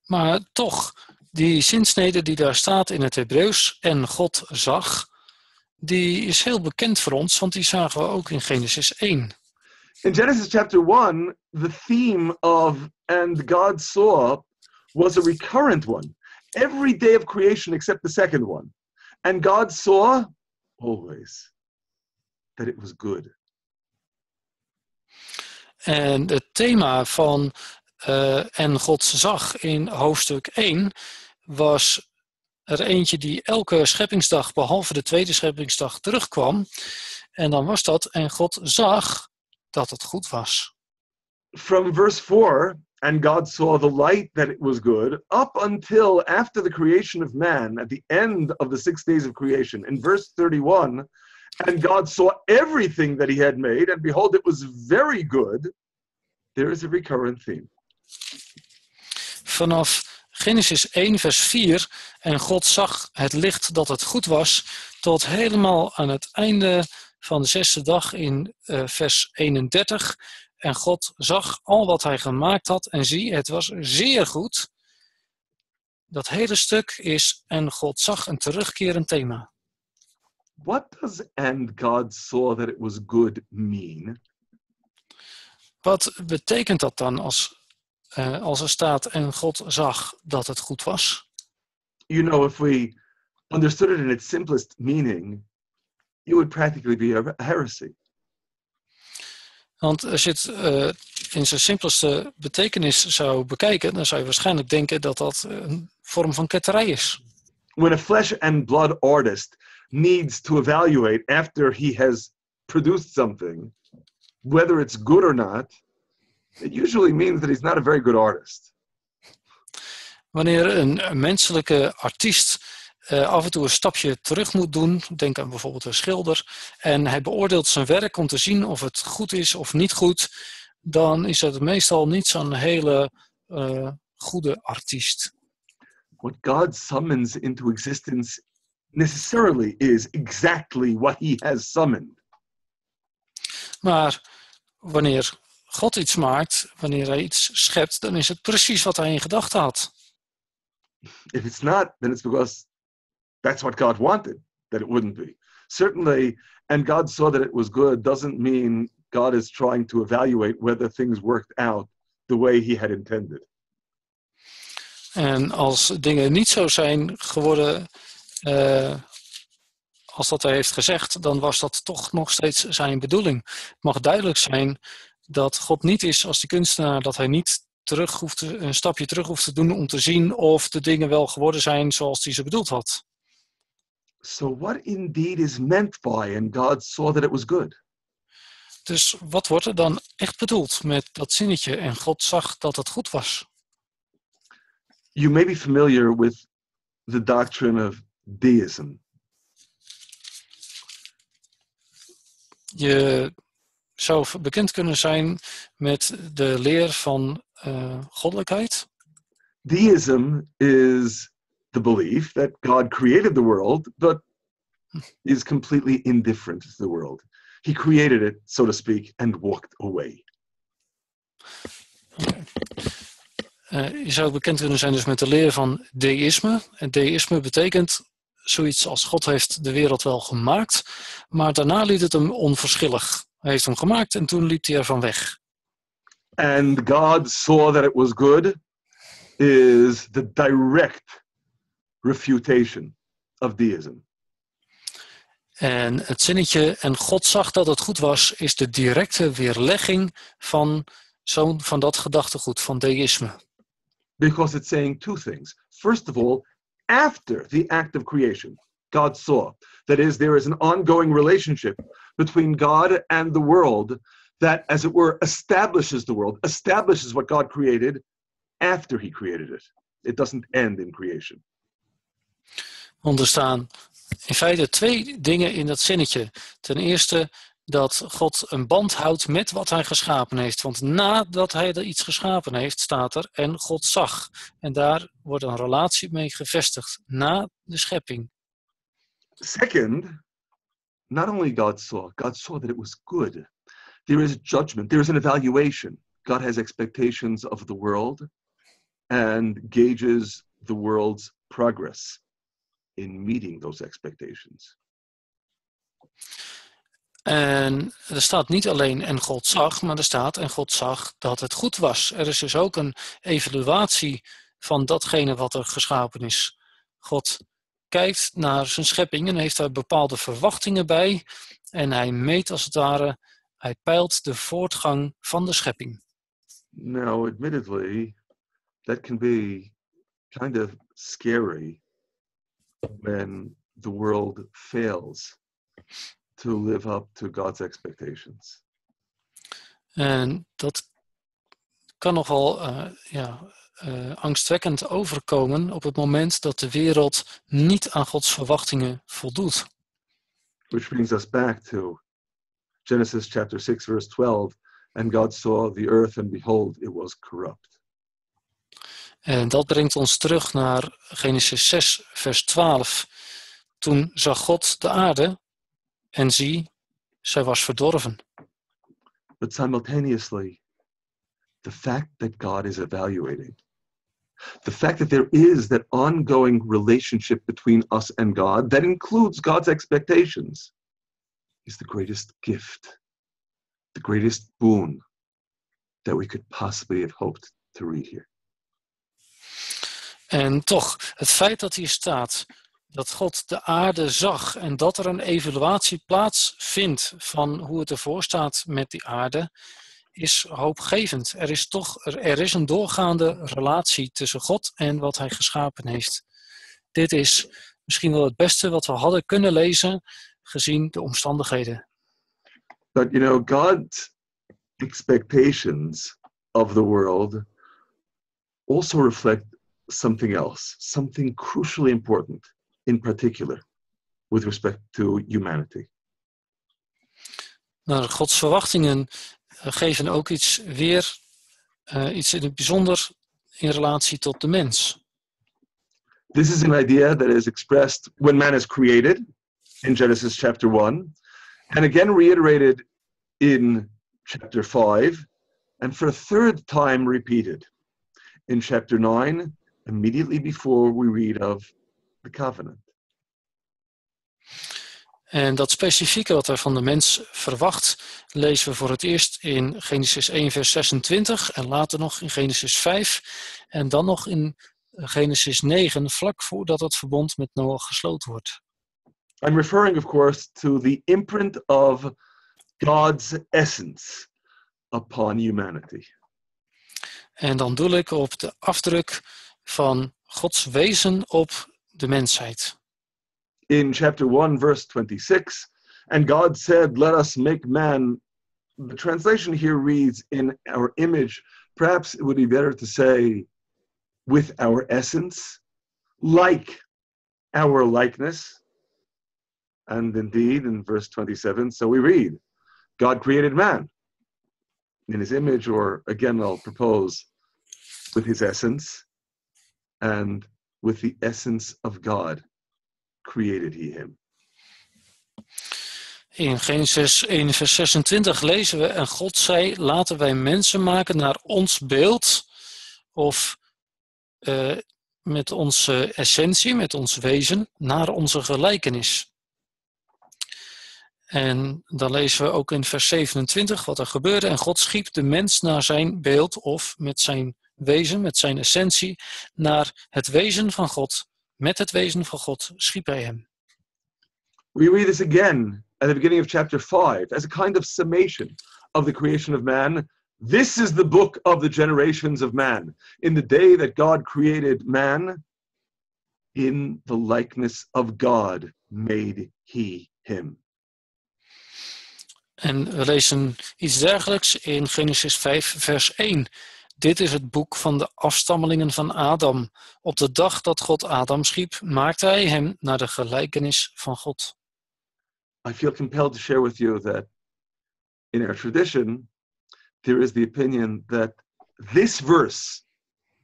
S2: Maar toch, die zinsnede die daar staat in het Hebreeuws en God zag, die is heel bekend voor ons, want die zagen we ook in Genesis 1.
S1: In Genesis chapter 1, the theme of and God saw was a recurrent one. Every day of creation except the second one. And God saw always that it was good.
S2: En het thema van eh, En God zag in hoofdstuk 1 was er eentje die elke scheppingsdag, behalve de tweede scheppingsdag, terugkwam. En dan was dat, en God zag dat het goed was.
S1: From verse 4, and God saw the light that it was good, up until after the creation of man, at the end of the six days of creation. In verse 31, and God saw everything that he had made, and behold, it was very good. There is a recurrent theme.
S2: Vanaf Genesis 1, vers 4. En God zag het licht dat het goed was, tot helemaal aan het einde van de zesde dag in uh, vers 31. En God zag al wat hij gemaakt had en zie, het was zeer goed. Dat hele stuk is en God zag een terugkerend thema.
S1: What does and God saw that it was good mean?
S2: Wat betekent dat dan als, uh, als er staat en God zag dat het goed was?
S1: You know, if we understood it in its simplest meaning, it would practically be a heresy.
S2: Want als je het uh, in zijn simpelste betekenis zou bekijken, dan zou je waarschijnlijk denken dat dat een vorm van ketterij is.
S1: When a flesh and blood artist needs to evaluate after he has produced something, whether it's good or not, it usually means that he's not a very good artist.
S2: Wanneer een menselijke artiest uh, af en toe een stapje terug moet doen, denk aan bijvoorbeeld een schilder, en hij beoordeelt zijn werk om te zien of het goed is of niet goed, dan is het meestal niet zo'n hele uh, goede artiest.
S1: What God summons into existence necessarily is exactly what he has summoned.
S2: Maar wanneer God iets maakt, wanneer hij iets schept, dan is het precies wat hij in gedachten had.
S1: If it's not, then it's because that's what God wanted that it wouldn't be. Certainly, and God saw that it was good doesn't mean God is trying to evaluate whether things worked out the way he had intended.
S2: En als dingen niet zo zijn geworden uh, als dat hij heeft gezegd, dan was dat toch nog steeds zijn bedoeling. Het mag duidelijk zijn dat God niet is als de kunstenaar, dat hij niet terug hoeft een stapje terug hoeft te doen om te zien of de dingen wel geworden zijn zoals hij ze bedoeld had.
S1: So what indeed is meant by and God saw that it was good?
S2: Dus wat wordt er dan echt bedoeld met dat zinnetje en God zag dat het goed was?
S1: You may be familiar with the doctrine of deism.
S2: Je zou bekend kunnen zijn met de leer van uh, goddelijkheid.
S1: Deism is the belief that God created the world, but is completely indifferent to the world. He created it, so to speak, and walked away.
S2: Okay. Uh, je zou bekend kunnen zijn dus met de leer van deïsme. En deïsme betekent zoiets als God heeft de wereld wel gemaakt, maar daarna liet het hem onverschillig. Hij heeft hem gemaakt en toen liep hij ervan weg.
S1: And God saw that it was good is the direct refutation of deism.
S2: En het zinnetje, en God zag dat het goed was, is de directe weerlegging van, zo'n van dat gedachtegoed, van deïsme.
S1: Because it's saying two things. First of all, after the act of creation, God saw. That is, there is an ongoing relationship between God and the world that, as it were, establishes the world, establishes what God created after He created it. It doesn't end in creation.
S2: Onderstaan in feite twee dingen in dat zinnetje. Ten eerste dat God een band houdt met wat hij geschapen heeft. Want nadat hij er iets geschapen heeft, staat er en God zag. En daar wordt een relatie mee gevestigd na de schepping.
S1: Second, not only God saw, God saw that it was good. There is a judgment, there is an evaluation. God has expectations of the world and gauges the world's progress in meeting those expectations.
S2: En er staat niet alleen en God zag, maar er staat en God zag dat het goed was. Er is dus ook een evaluatie van datgene wat er geschapen is. God kijkt naar zijn schepping en heeft daar bepaalde verwachtingen bij. En hij meet als het ware, hij peilt de voortgang van de schepping.
S1: Now, admittedly, that can be kind of scary when the world fails to live up to God's expectations.
S2: En dat kan nogal uh, ja, uh, angstwekkend overkomen op het moment dat de wereld niet aan Gods verwachtingen voldoet.
S1: Which brings us back to Genesis chapter 6 verse 12 and God saw the earth and behold it was corrupt.
S2: En dat brengt ons terug naar Genesis 6, vers 12. Toen zag God de aarde en zie, zij was verdorven.
S1: But simultaneously, the fact that God is evaluating, the fact that there is that ongoing relationship between us and God that includes God's expectations, is the greatest gift, the greatest boon that we could possibly have hoped to read here.
S2: En toch, het feit dat hier staat dat God de aarde zag en dat er een evaluatie plaatsvindt van hoe het ervoor staat met die aarde, is hoopgevend. Er is toch er, is een doorgaande relatie tussen God en wat Hij geschapen heeft. Dit is misschien wel het beste wat we hadden kunnen lezen gezien de omstandigheden.
S1: But you know, God's expectations of the world also reflect something else, something crucially important in particular with respect to humanity.
S2: Maar Gods verwachtingen eh, geven ook iets weer, eh, iets in het bijzonder in relatie tot de mens.
S1: This is an idea that is expressed when man is created in Genesis chapter 1, and again reiterated in chapter 5, and for a third time repeated in chapter 9, immediately before we read of the covenant.
S2: En dat specifieke wat er van de mens verwacht, lezen we voor het eerst in Genesis 1, vers 26 en later nog in Genesis 5 en dan nog in Genesis 9, vlak voordat het verbond met Noach gesloten wordt.
S1: I'm referring, of course, to the imprint of God's essence upon humanity.
S2: En dan doel ik op de afdruk van Gods wezen op de mensheid.
S1: In chapter 1, verse 26, and God said, Let us make man. The translation here reads, In our image. Perhaps it would be better to say, with our essence, like our likeness. And indeed, in verse 27, so we read, God created man in his image, or again, I'll propose, with his essence, and with the essence of God created he him.
S2: In Genesis 1, vers 26 lezen we: En God zei: Laten wij mensen maken naar ons beeld, of eh, met onze essentie, met ons wezen, naar onze gelijkenis. En dan lezen we ook in vers 27 wat er gebeurde. En God schiep de mens naar zijn beeld, of met zijn wezen, met zijn essentie, naar het wezen van God. Met het wezen van God schiep hij hem.
S1: We read this again at the beginning of chapter 5 as a kind of summation of the creation of man. This is the book of the generations of man. In the day that God created man, in the likeness of God made he him.
S2: En we lezen iets dergelijks in Genesis 5, vers 1. Dit is het boek van de afstammelingen van Adam. Op de dag dat God Adam schiep, maakte hij hem naar de gelijkenis van God.
S1: I feel compelled to share with you that in our tradition, there is the opinion that this verse,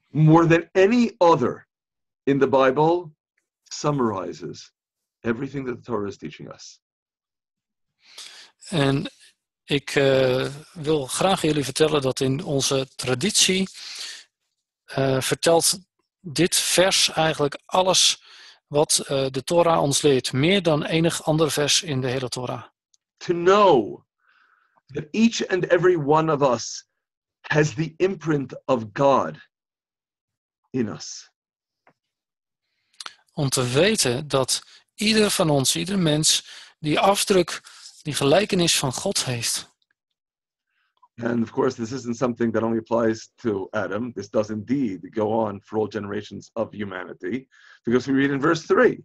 S1: more than any other in the Bible, summarizes everything that the Torah is teaching us.
S2: En ik uh, wil graag jullie vertellen dat in onze traditie uh, vertelt dit vers eigenlijk alles wat uh, de Torah ons leert, meer dan enig ander vers in de hele Torah.
S1: To know that each and every one of us has the imprint of God in us.
S2: Om te weten dat ieder van ons, ieder mens, die afdruk, die gelijkenis van God heeft.
S1: And of course, this isn't something that only applies to Adam. This does indeed go on for all generations of humanity, because we read in verse 3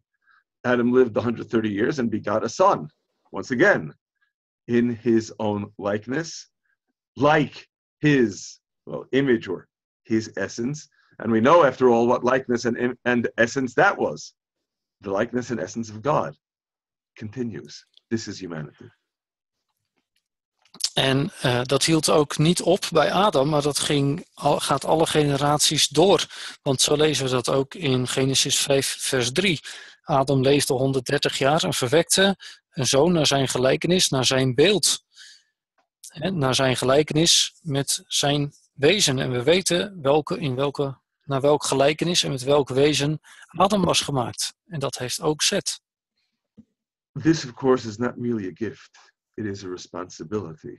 S1: Adam lived 130 years and begot a son. Once again, in his own likeness, like his well, image or his essence. And we know, after all, what likeness and, and essence that was the likeness and essence of God continues. This is humanity.
S2: En eh, dat hield ook niet op bij Adam, maar dat ging, gaat alle generaties door. Want zo lezen we dat ook in Genesis 5, vers 3. Adam leefde 130 jaar en verwekte een zoon naar zijn gelijkenis, naar zijn beeld. Naar zijn gelijkenis met zijn wezen. En we weten welke, in welke, naar welk gelijkenis en met welk wezen Adam was gemaakt. En dat heeft ook Zet.
S1: This, of course, is not merely a gift, it is a responsibility.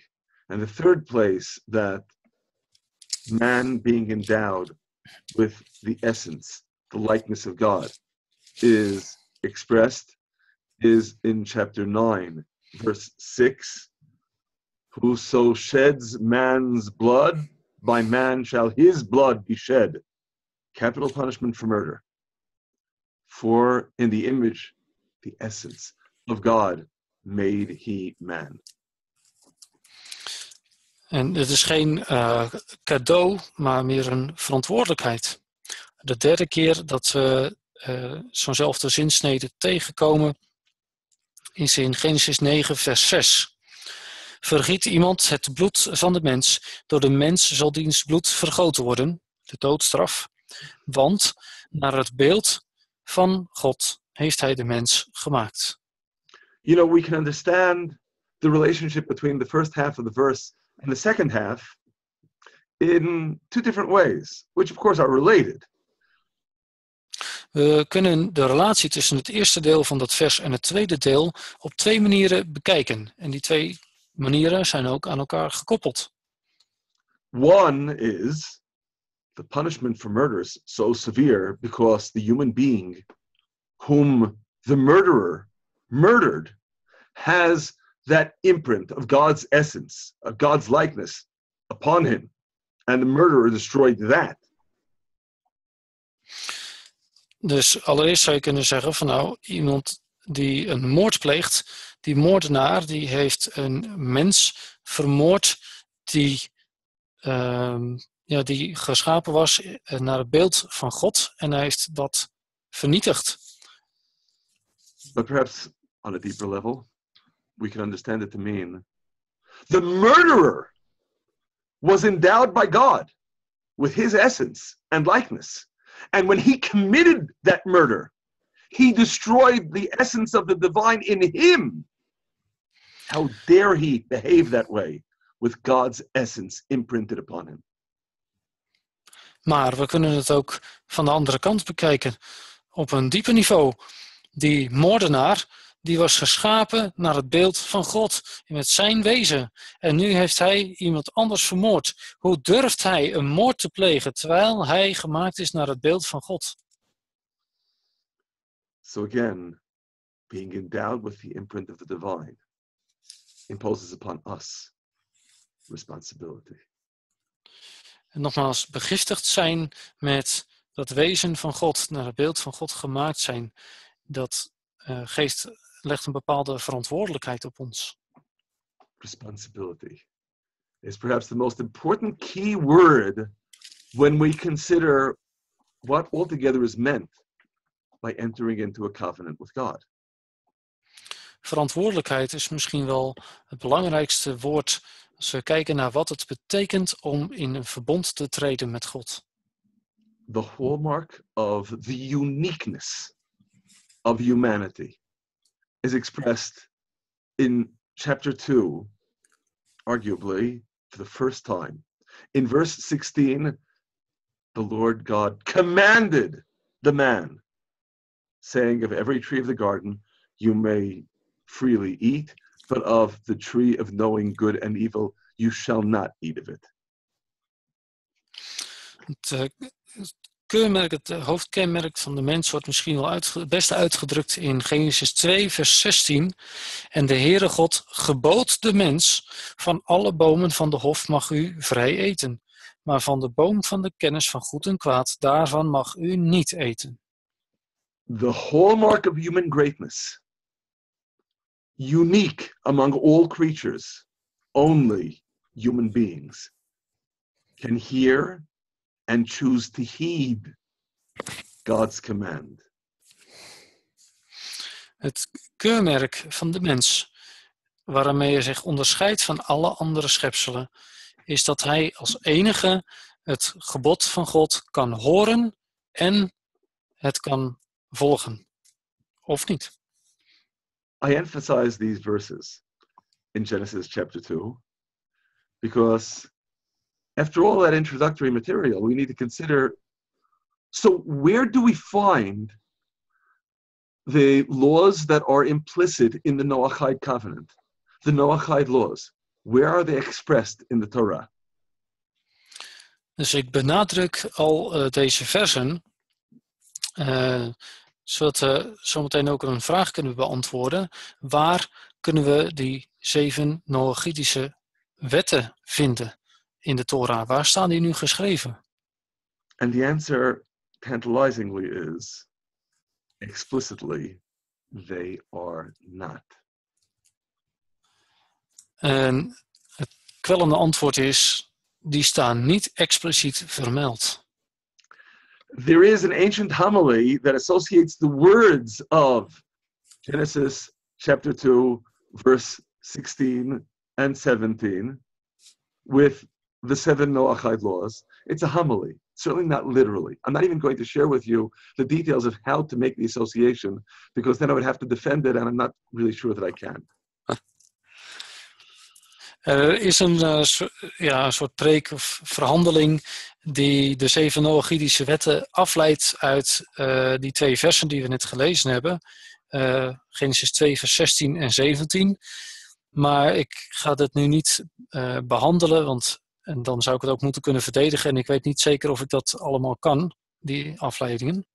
S1: And the third place that man being endowed with the essence, the likeness of God, is expressed is in chapter 9, verse 6. Whoso sheds man's blood, by man shall his blood be shed. Capital punishment for murder. For in the image, the essence of God made he man.
S2: En het is geen uh, cadeau, maar meer een verantwoordelijkheid. De derde keer dat we uh, zo'nzelfde zinsnede tegenkomen is in Genesis 9, vers 6. Vergiet iemand het bloed van de mens, door de mens zal diens bloed vergoten worden, de doodstraf, want naar het beeld van God heeft hij de mens gemaakt.
S1: You know, we can understand the relationship between the first half of the verse and the second half in two different ways, which of course are related.
S2: We kunnen de relatie tussen het eerste deel van dat vers en het tweede deel op twee manieren bekijken. En die twee manieren zijn ook aan elkaar gekoppeld.
S1: One is the punishment for murder is so severe because the human being whom the murderer murdered has that imprint of God's essence, of God's likeness upon him. And the murderer destroyed that.
S2: Dus allereerst zou je kunnen zeggen van nou, iemand die een moord pleegt, die moordenaar, die heeft een mens vermoord die, uh, ja, die geschapen was naar het beeld van God en hij heeft dat vernietigd.
S1: But perhaps on a deeper level, we can understand it to mean the murderer was endowed by God with his essence and likeness. And when he committed that murder, he destroyed the essence of the divine in him. How dare he behave that way with God's essence imprinted upon him?
S2: Maar we kunnen het ook van de andere kant bekijken, op een dieper niveau. Die moordenaar, die was geschapen naar het beeld van God, met zijn wezen. En nu heeft hij iemand anders vermoord. Hoe durft hij een moord te plegen terwijl hij gemaakt is naar het beeld van God?
S1: So again, being endowed with the imprint of the divine imposes upon us responsibility.
S2: En nogmaals, begiftigd zijn met dat wezen van God, naar het beeld van God gemaakt zijn, dat uh, geeft legt een bepaalde verantwoordelijkheid op ons.
S1: Responsibility is perhaps the most important key word when we consider what altogether is meant by entering into a covenant with God.
S2: Verantwoordelijkheid is misschien wel het belangrijkste woord als we kijken naar wat het betekent om in een verbond te treden met God.
S1: The hallmark of the uniqueness of humanity is expressed in chapter 2, arguably for the first time. In verse 16, the Lord God commanded the man, saying, Of every tree of the garden you may freely eat, but of the tree of knowing good and evil you shall not eat of it.
S2: Keurmerk, het eh, hoofdkenmerk van de mens wordt misschien wel het beste uitgedrukt in Genesis 2, vers 16. En de Heere God gebood de mens, van alle bomen van de hof mag u vrij eten. Maar van de boom van de kennis van goed en kwaad, daarvan mag u niet eten.
S1: The hallmark of human greatness, unique among all creatures, only human beings, can hear and choose to heed God's command.
S2: Het keurmerk van de mens, waarmee hij zich onderscheidt van alle andere schepselen, is dat hij als enige het gebod van God kan horen en het kan volgen. Of niet?
S1: I emphasize these verses in Genesis chapter 2 because after all that introductory material, we need to consider so, where do we find the laws that are implicit in the Noahide covenant? The Noahide laws. Where are they expressed in the Torah?
S2: Dus ik benadruk al uh, deze versen, uh, zodat we zometeen ook een vraag kunnen beantwoorden. Waar kunnen we die zeven Noachitische wetten vinden in de Torah? Waar staan die nu geschreven?
S1: And the answer tantalizingly is explicitly they are not.
S2: En het kwellende antwoord is, die staan niet expliciet vermeld.
S1: There is an ancient homily that associates the words of Genesis chapter 2, verse 16 and 17 with the seven Noahide laws. It's a homily, certainly not literally. I'm not even going to share with you the details of how to make the association because then I would have to defend it and I'm not really sure that I can.
S2: Er is een, so, ja, een soort preek of verhandeling die de zeven Noachidische wetten afleidt uit uh, die twee versen die we net gelezen hebben. Uh, Genesis 2, vers 16 en 17. Maar ik ga dit nu niet behandelen, want en dan zou ik het ook moeten kunnen verdedigen. En ik weet niet zeker of ik dat allemaal kan, die afleidingen.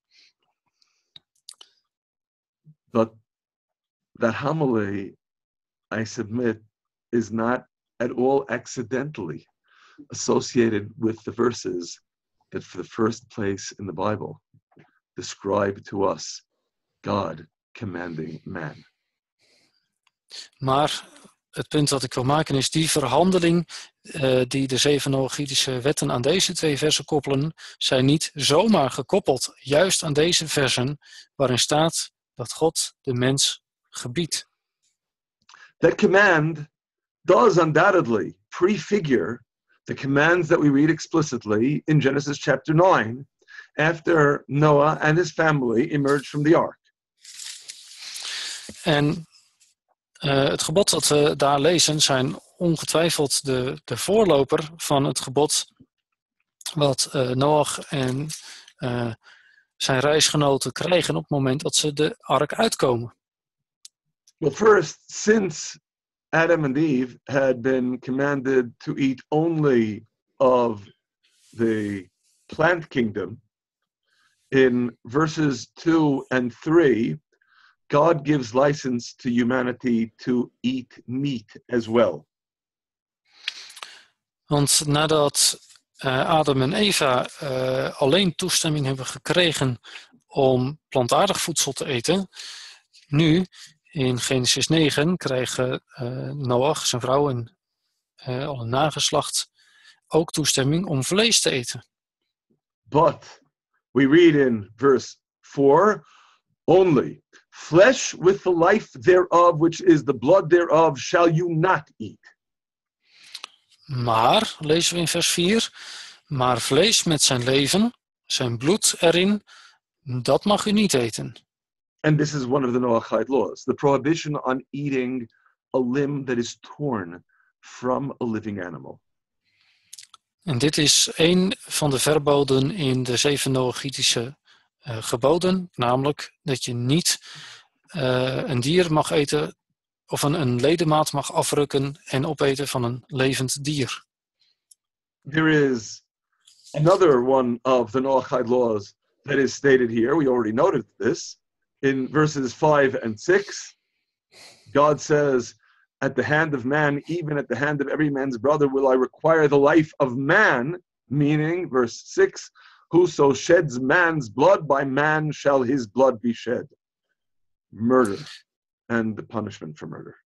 S1: But that homily, I submit, is not at all accidentally associated with the verses that, for the first place in the Bible, describe to us God commanding man.
S2: Maar het punt dat ik wil maken is die verhandeling uh, die de zeven Noachitische wetten aan deze twee versen koppelen, zijn niet zomaar gekoppeld juist aan deze versen waarin staat dat God de mens gebiedt.
S1: That command does undoubtedly prefigure the commands that we read explicitly in Genesis chapter 9 after Noah and his family emerged from the ark.
S2: En uh, het gebod dat we daar lezen zijn ongetwijfeld de, de voorloper van het gebod wat uh, Noach en uh, zijn reisgenoten krijgen op het moment dat ze de ark uitkomen.
S1: Well, first, since Adam and Eve had been commanded to eat only of the plant kingdom, in verses 2 and 3, God gives license to humanity to eat meat as well.
S2: Want nadat uh, Adam en Eva uh, alleen toestemming hebben gekregen om plantaardig voedsel te eten, nu in Genesis 9 krijgen uh, Noach, zijn vrouw en al een nageslacht ook toestemming om vlees te eten.
S1: But we read in verse 4 only flesh with the life thereof, which is the blood thereof, shall you not eat.
S2: Maar, lezen we in vers 4, maar vlees met zijn leven, zijn bloed erin, dat mag u niet eten.
S1: And this is one of the Noahide laws, the prohibition on eating a limb that is torn from a living animal.
S2: En dit is een van de verboden in de zeven Noachitische geboden, namelijk dat je niet uh, een dier mag eten of een, een ledemaat mag afrukken en opeten van een levend dier.
S1: There is another one of the Noachide laws that is stated here. We already noted this in verses 5 and 6. God says, At the hand of man, even at the hand of every man's brother, will I require the life of man, meaning, verse 6, whoso sheds man's blood, by man shall his blood be shed. Murder. and the punishment for murder.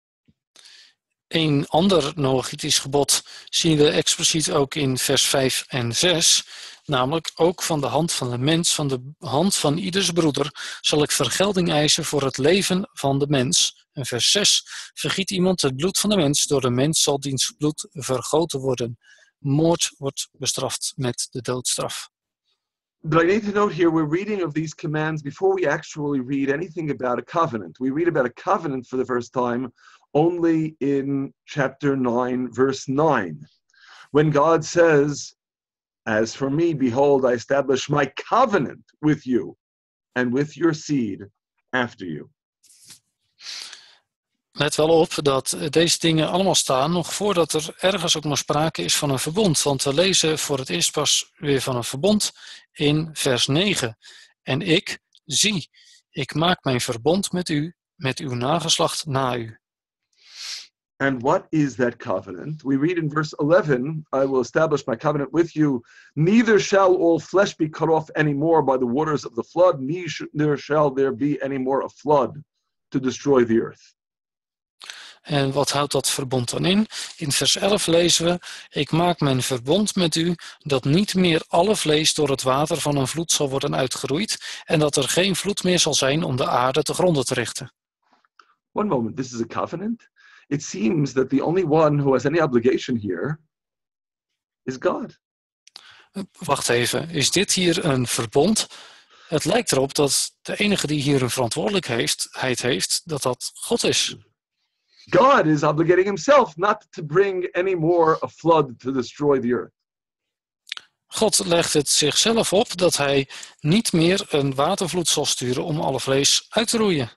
S2: Een ander Noachitisch gebod zien we expliciet ook in vers 5 en 6, Namelijk ook van de hand van de mens, van de hand van ieders broeder, zal ik vergelding eisen voor het leven van de mens. En vers 6. Vergiet iemand het bloed van de mens, door de mens zal diens bloed vergoten worden. Moord wordt bestraft met de doodstraf.
S1: But I need to note here we're reading of these commands before we actually read anything about a covenant. We read about a covenant for the first time only in chapter 9, verse 9, when God says, As for me, behold, I establish my covenant with you and with your seed after you.
S2: Let wel op dat deze dingen allemaal staan nog voordat er ergens ook maar sprake is van een verbond. Want we lezen voor het eerst pas weer van een verbond in vers 9. En ik, zie, ik maak mijn verbond met u, met uw nageslacht na u.
S1: And what is that covenant? We read in verse 11, I will establish my covenant with you. Neither shall all flesh be cut off any more by the waters of the flood, neither shall there be any more a flood to destroy the earth.
S2: En wat houdt dat verbond dan in? In vers 11 lezen we: Ik maak mijn verbond met u dat niet meer alle vlees door het water van een vloed zal worden uitgeroeid en dat er geen vloed meer zal zijn om de aarde te gronden te richten.
S1: One moment, this is a covenant. It seems that the only one who has any obligation here is God.
S2: Wacht even, is dit hier een verbond? Het lijkt erop dat de enige die hier een verantwoordelijkheid heeft, dat dat God is.
S1: God is obligating himself not to bring any more a flood to destroy the earth.
S2: God legt het zichzelf op dat hij niet meer een watervloed zal sturen om alle vlees uit te roeien.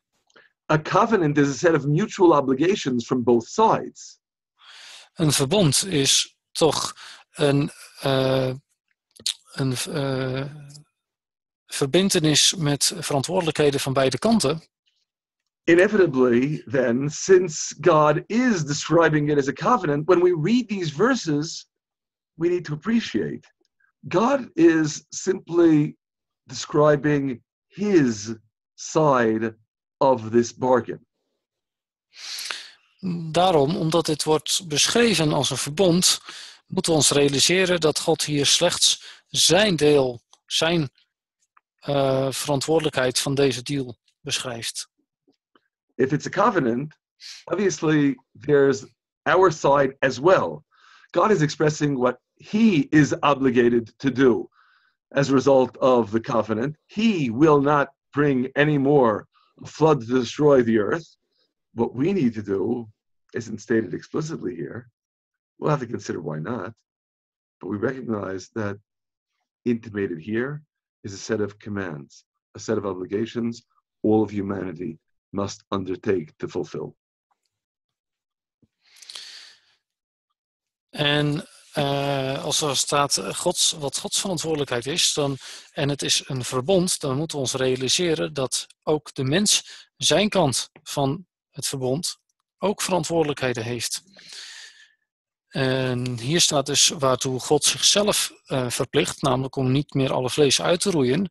S1: A covenant is a set of mutual obligations from both sides.
S2: Een verbond is toch een, uh, een uh, verbintenis met verantwoordelijkheden van beide kanten.
S1: Inevitably, then, since God is describing it as a covenant, when we read these verses, we need to appreciate God is simply describing his side of this bargain.
S2: Daarom, omdat dit wordt beschreven als een verbond, moeten we ons realiseren dat God hier slechts zijn deel, zijn uh, verantwoordelijkheid van deze deal beschrijft.
S1: If it's a covenant, obviously there's our side as well. God is expressing what he is obligated to do as a result of the covenant. He will not bring any more flood to destroy the earth. What we need to do isn't stated explicitly here. We'll have to consider why not. But we recognize that intimated here is a set of commands, a set of obligations all of humanity must undertake to fulfill.
S2: En uh, als er staat Gods, wat Gods verantwoordelijkheid is, dan, en het is een verbond, dan moeten we ons realiseren dat ook de mens zijn kant van het verbond ook verantwoordelijkheden heeft. En hier staat dus waartoe God zichzelf uh, verplicht, namelijk om niet meer alle vlees uit te roeien.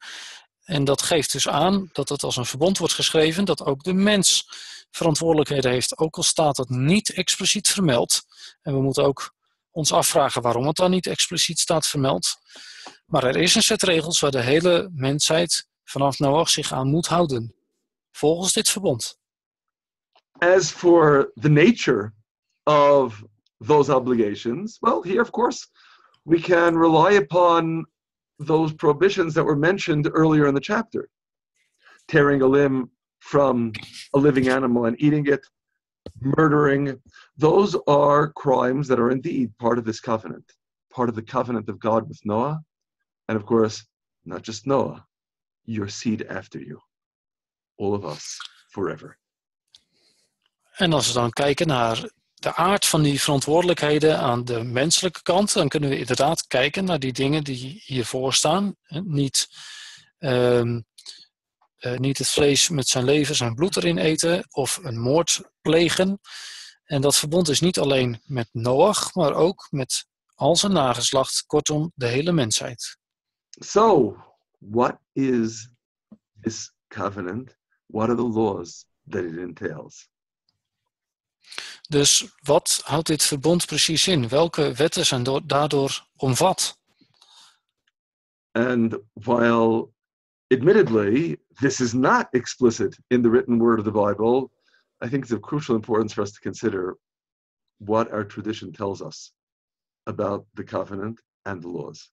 S2: En dat geeft dus aan dat het als een verbond wordt geschreven, dat ook de mens verantwoordelijkheden heeft, ook al staat het niet expliciet vermeld. En we moeten ook ons afvragen waarom het dan niet expliciet staat vermeld. Maar er is een set regels waar de hele mensheid vanaf Noach zich aan moet houden, volgens dit verbond.
S1: As for the nature of those obligations, well, here of course we can rely upon those prohibitions that were mentioned earlier in the chapter tearing a limb from a living animal and eating it, murdering. Those are crimes that are indeed part of this covenant, part of the covenant of God with Noah. And of course, not just Noah, your seed after you, all of us forever.
S2: En als we dan kijken naar de aard van die verantwoordelijkheden aan de menselijke kant, dan kunnen we inderdaad kijken naar die dingen die hiervoor staan. Niet, um, uh, niet het vlees met zijn leven, zijn bloed erin eten of een moord plegen. En dat verbond is niet alleen met Noach, maar ook met al zijn nageslacht, kortom de hele mensheid.
S1: So, what is this covenant? What are the laws that it entails?
S2: Dus wat houdt dit verbond precies in? Welke wetten zijn daardoor omvat?
S1: And while admittedly this is not explicit in the written word of the Bible, I think it's of crucial importance for us to consider what our tradition tells us about the covenant and the laws.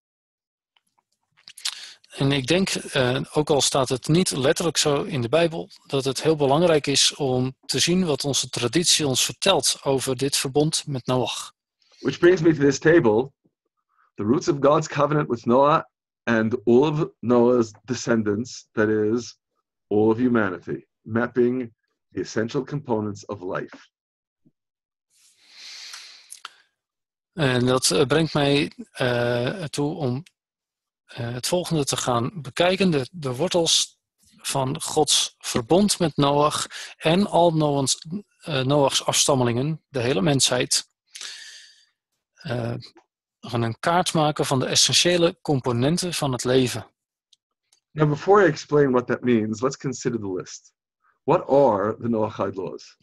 S2: En ik denk, eh, ook al staat het niet letterlijk zo in de Bijbel, dat het heel belangrijk is om te zien wat onze traditie ons vertelt over dit verbond met Noach.
S1: Which brings me to this table the roots of God's covenant with Noah and all of Noah's descendants, that is, all of humanity, mapping the essential components of life.
S2: En dat eh, brengt mij uh, toe om het volgende te gaan bekijken: de, de wortels van Gods verbond met Noach en al Noach's, Noach's afstammelingen, de hele mensheid. We gaan een kaart maken van de essentiële componenten van het leven.
S1: Now, before I explain what that means, let's consider the list. What are the Noahide laws?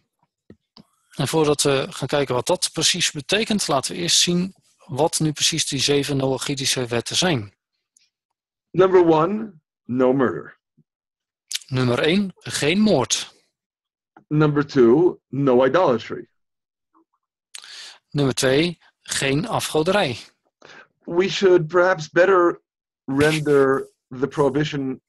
S2: En voordat we gaan kijken wat dat precies betekent, laten we eerst zien wat nu precies die zeven Noachidische wetten zijn.
S1: Number one, no murder.
S2: Nummer 1, geen moord.
S1: Number two, no idolatry.
S2: Nummer 2, geen afgoderij.
S1: We should perhaps better render the prohibition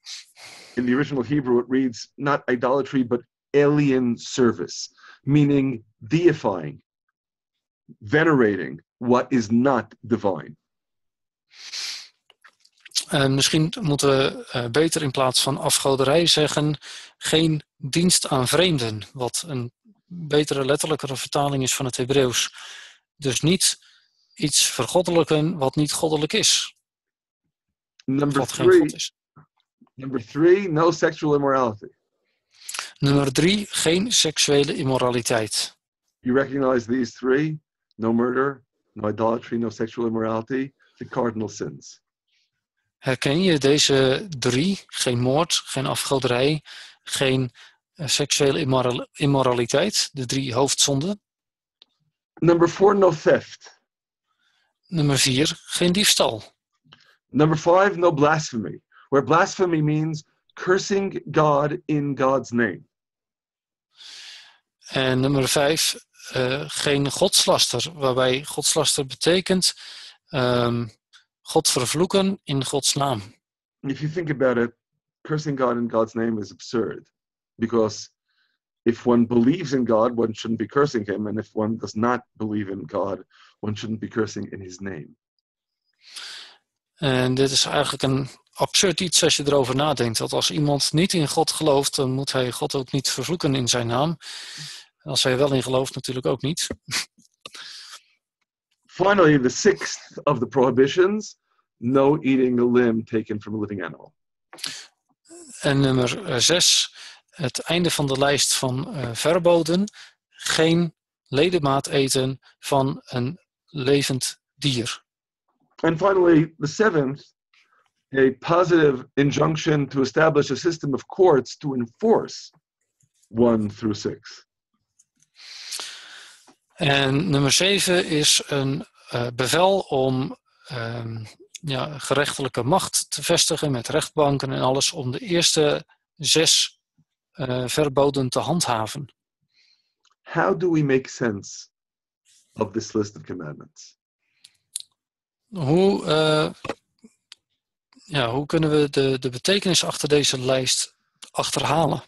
S1: in the original Hebrew. It reads not idolatry, but alien service, meaning deifying, venerating what is not divine.
S2: En misschien moeten we uh, beter in plaats van afgoderij zeggen geen dienst aan vreemden, wat een betere letterlijkere vertaling is van het Hebreeuws. Dus niet iets vergoddelijken wat niet goddelijk is.
S1: Number
S2: wat geen God
S1: three,
S2: is.
S1: number three, no sexual immorality.
S2: Nummer drie, geen seksuele immoraliteit.
S1: You recognize these three: no murder, no idolatry, no sexual immorality, the cardinal sins.
S2: Herken je deze drie, geen moord, geen afgoderij, geen uh, seksuele immoral immoraliteit, de drie hoofdzonden?
S1: Number four, no theft.
S2: Nummer vier, geen diefstal.
S1: Number five, no blasphemy, where blasphemy means cursing God in God's name.
S2: En nummer vijf, uh, geen godslaster, waarbij godslaster betekent um, God vervloeken in Gods naam.
S1: If you think about it, cursing God in God's name is absurd because if one believes in God, one shouldn't be cursing him, and if one does not believe in God, one shouldn't be cursing in his name.
S2: En dit is eigenlijk een absurd iets als je erover nadenkt. Dat als iemand niet in God gelooft, dan moet hij God ook niet vervloeken in zijn naam. Als hij wel in gelooft, natuurlijk ook niet.
S1: Finally, the sixth of the prohibitions no eating a limb taken from a living animal.
S2: En nummer zes, het einde van de lijst van uh, verboden. Geen ledemaat eten van een levend dier.
S1: And finally, the seventh, a positive injunction to establish a system of courts to enforce one through six.
S2: En nummer zeven is een uh, bevel om um, ja, gerechtelijke macht te vestigen met rechtbanken en alles om de eerste zes uh, verboden te handhaven.
S1: How do we make sense of this list of commandments?
S2: Hoe, uh, ja, hoe kunnen we de, de betekenis achter deze lijst achterhalen?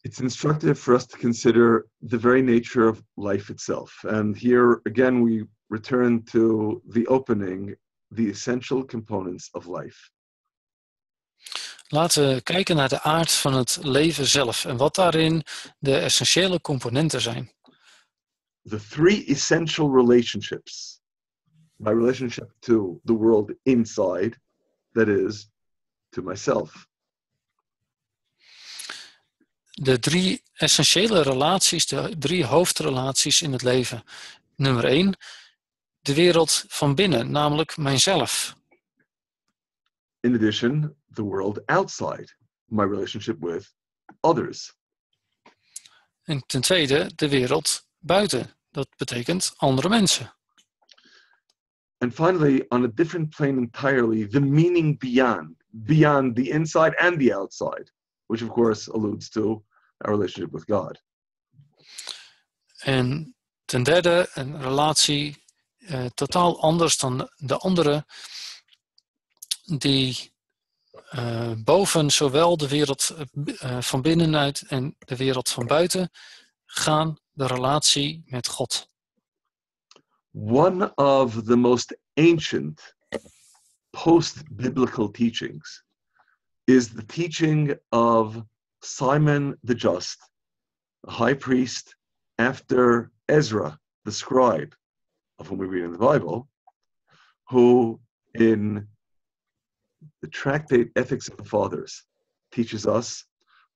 S1: It's instructive for us to consider the very nature of life itself. And here again, we return to the opening, the essential components of life.
S2: Laten we kijken naar de aard van het leven zelf en wat daarin de essentiële componenten zijn.
S1: The three essential relationships. My relationship to the world inside, that is, to myself.
S2: De drie essentiële relaties, de drie hoofdrelaties in het leven. Nummer één, de wereld van binnen, namelijk mijzelf.
S1: In addition, the world outside, my relationship with others.
S2: En ten tweede, de wereld buiten. Dat betekent andere mensen.
S1: And finally, on a different plane entirely, the meaning beyond, beyond the inside and the outside, which of course alludes to our relationship with God.
S2: En ten derde, een relatie eh, totaal anders dan de andere, die eh, boven zowel de wereld eh, van binnenuit en de wereld van buiten gaan, de relatie met God.
S1: One of the most ancient post biblical teachings is the teaching of Simon the Just, the high priest after Ezra, the scribe, of whom we read in the Bible, who in the tractate Ethics of the Fathers teaches us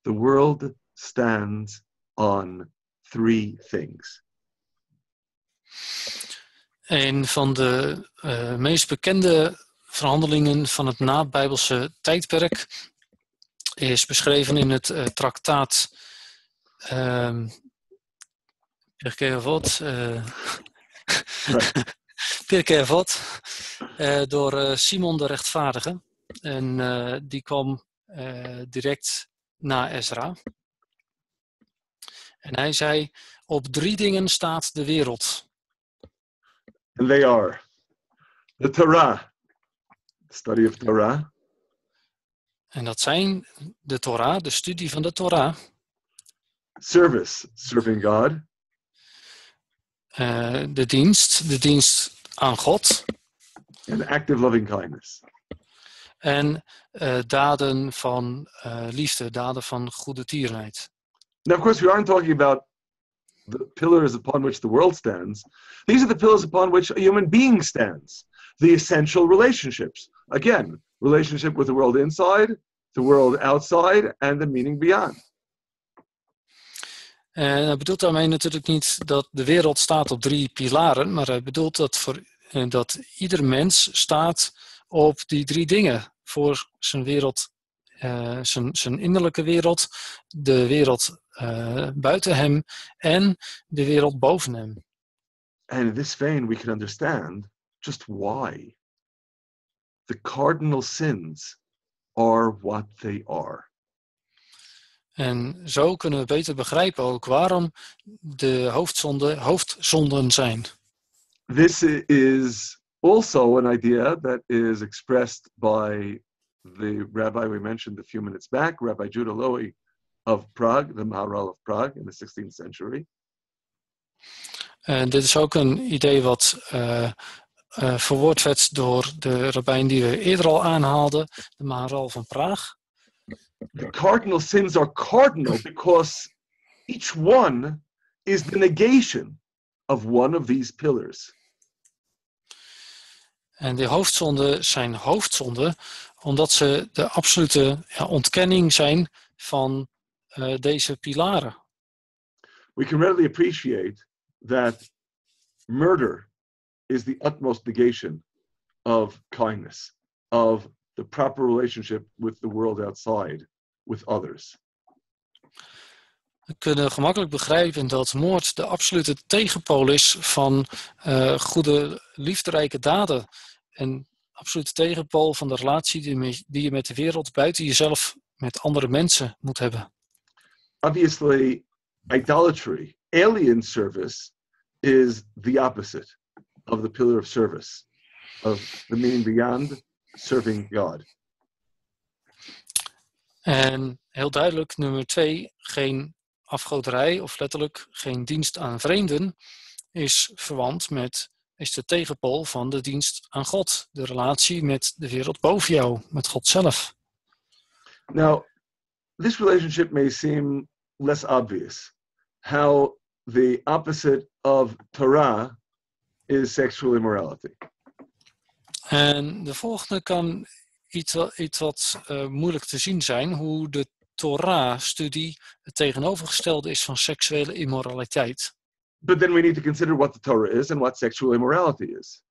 S1: the world stands on three things.
S2: Een van de uh, meest bekende verhandelingen van het nabijbelse tijdperk is beschreven in het uh, traktaat um, Pirkei Avot, uh, Pirkei Avot uh, door uh, Simon de Rechtvaardige. En uh, die kwam direct na Ezra. En hij zei, op drie dingen staat de wereld.
S1: And they are the Torah, the study of Torah.
S2: En dat zijn de Torah, de studie van de Torah.
S1: Service, serving God.
S2: Uh, de dienst, de dienst aan God.
S1: And active loving kindness.
S2: En uh, daden van uh, liefde, daden van goede tierenheid.
S1: Now, of course, we aren't talking about the pillars upon which the world stands. These are the pillars upon which a human being stands. The essential relationships. Again, relationship with the world inside, the world outside, and the meaning beyond.
S2: En hij bedoelt daarmee natuurlijk niet dat de wereld staat op drie pilaren, maar hij bedoelt dat, voor, dat ieder mens staat op die drie dingen voor zijn wereld, uh, zijn, zijn innerlijke wereld, de wereld buiten hem en de wereld boven hem.
S1: And in this vein, we can understand just why the cardinal sins are what they are.
S2: En zo kunnen we beter begrijpen ook waarom de hoofdzonden hoofdzonden zijn.
S1: This is also an idea that is expressed by the rabbi we mentioned a few minutes back, Rabbi Judah Lowy of Prague, the Maharal of Prague in the 16th century.
S2: En dit is ook een idee wat uh, uh, verwoord werd door de rabbijn die we eerder al aanhaalden, de Maharal van Praag.
S1: The cardinal sins are cardinal because each one is the negation of one of these pillars.
S2: En de hoofdzonden zijn hoofdzonden omdat ze de absolute ja, ontkenning zijn van uh, deze pilaren.
S1: We can readily appreciate that murder is the utmost negation of kindness, of the proper relationship with the world outside, with others.
S2: We kunnen gemakkelijk begrijpen dat moord de absolute tegenpool is van uh, goede, liefderijke daden. En absolute tegenpool van de relatie die, me, die je met de wereld buiten jezelf met andere mensen moet hebben.
S1: Obviously, idolatry, alien service, is the opposite of the pillar of service, of the meaning beyond serving God.
S2: En heel duidelijk, nummer twee, geen afgoderij of letterlijk geen dienst aan vreemden, is verwant met, is de tegenpool van de dienst aan God, de relatie met de wereld boven jou, met God zelf.
S1: Now, this relationship may seem less obvious. How the opposite of Torah is sexual immorality.
S2: En de volgende kan iets, iets wat uh, moeilijk te zien zijn, hoe de Torah-studie het tegenovergestelde is van seksuele immoraliteit.
S1: But then we need to consider what the Torah is and what sexual immorality is.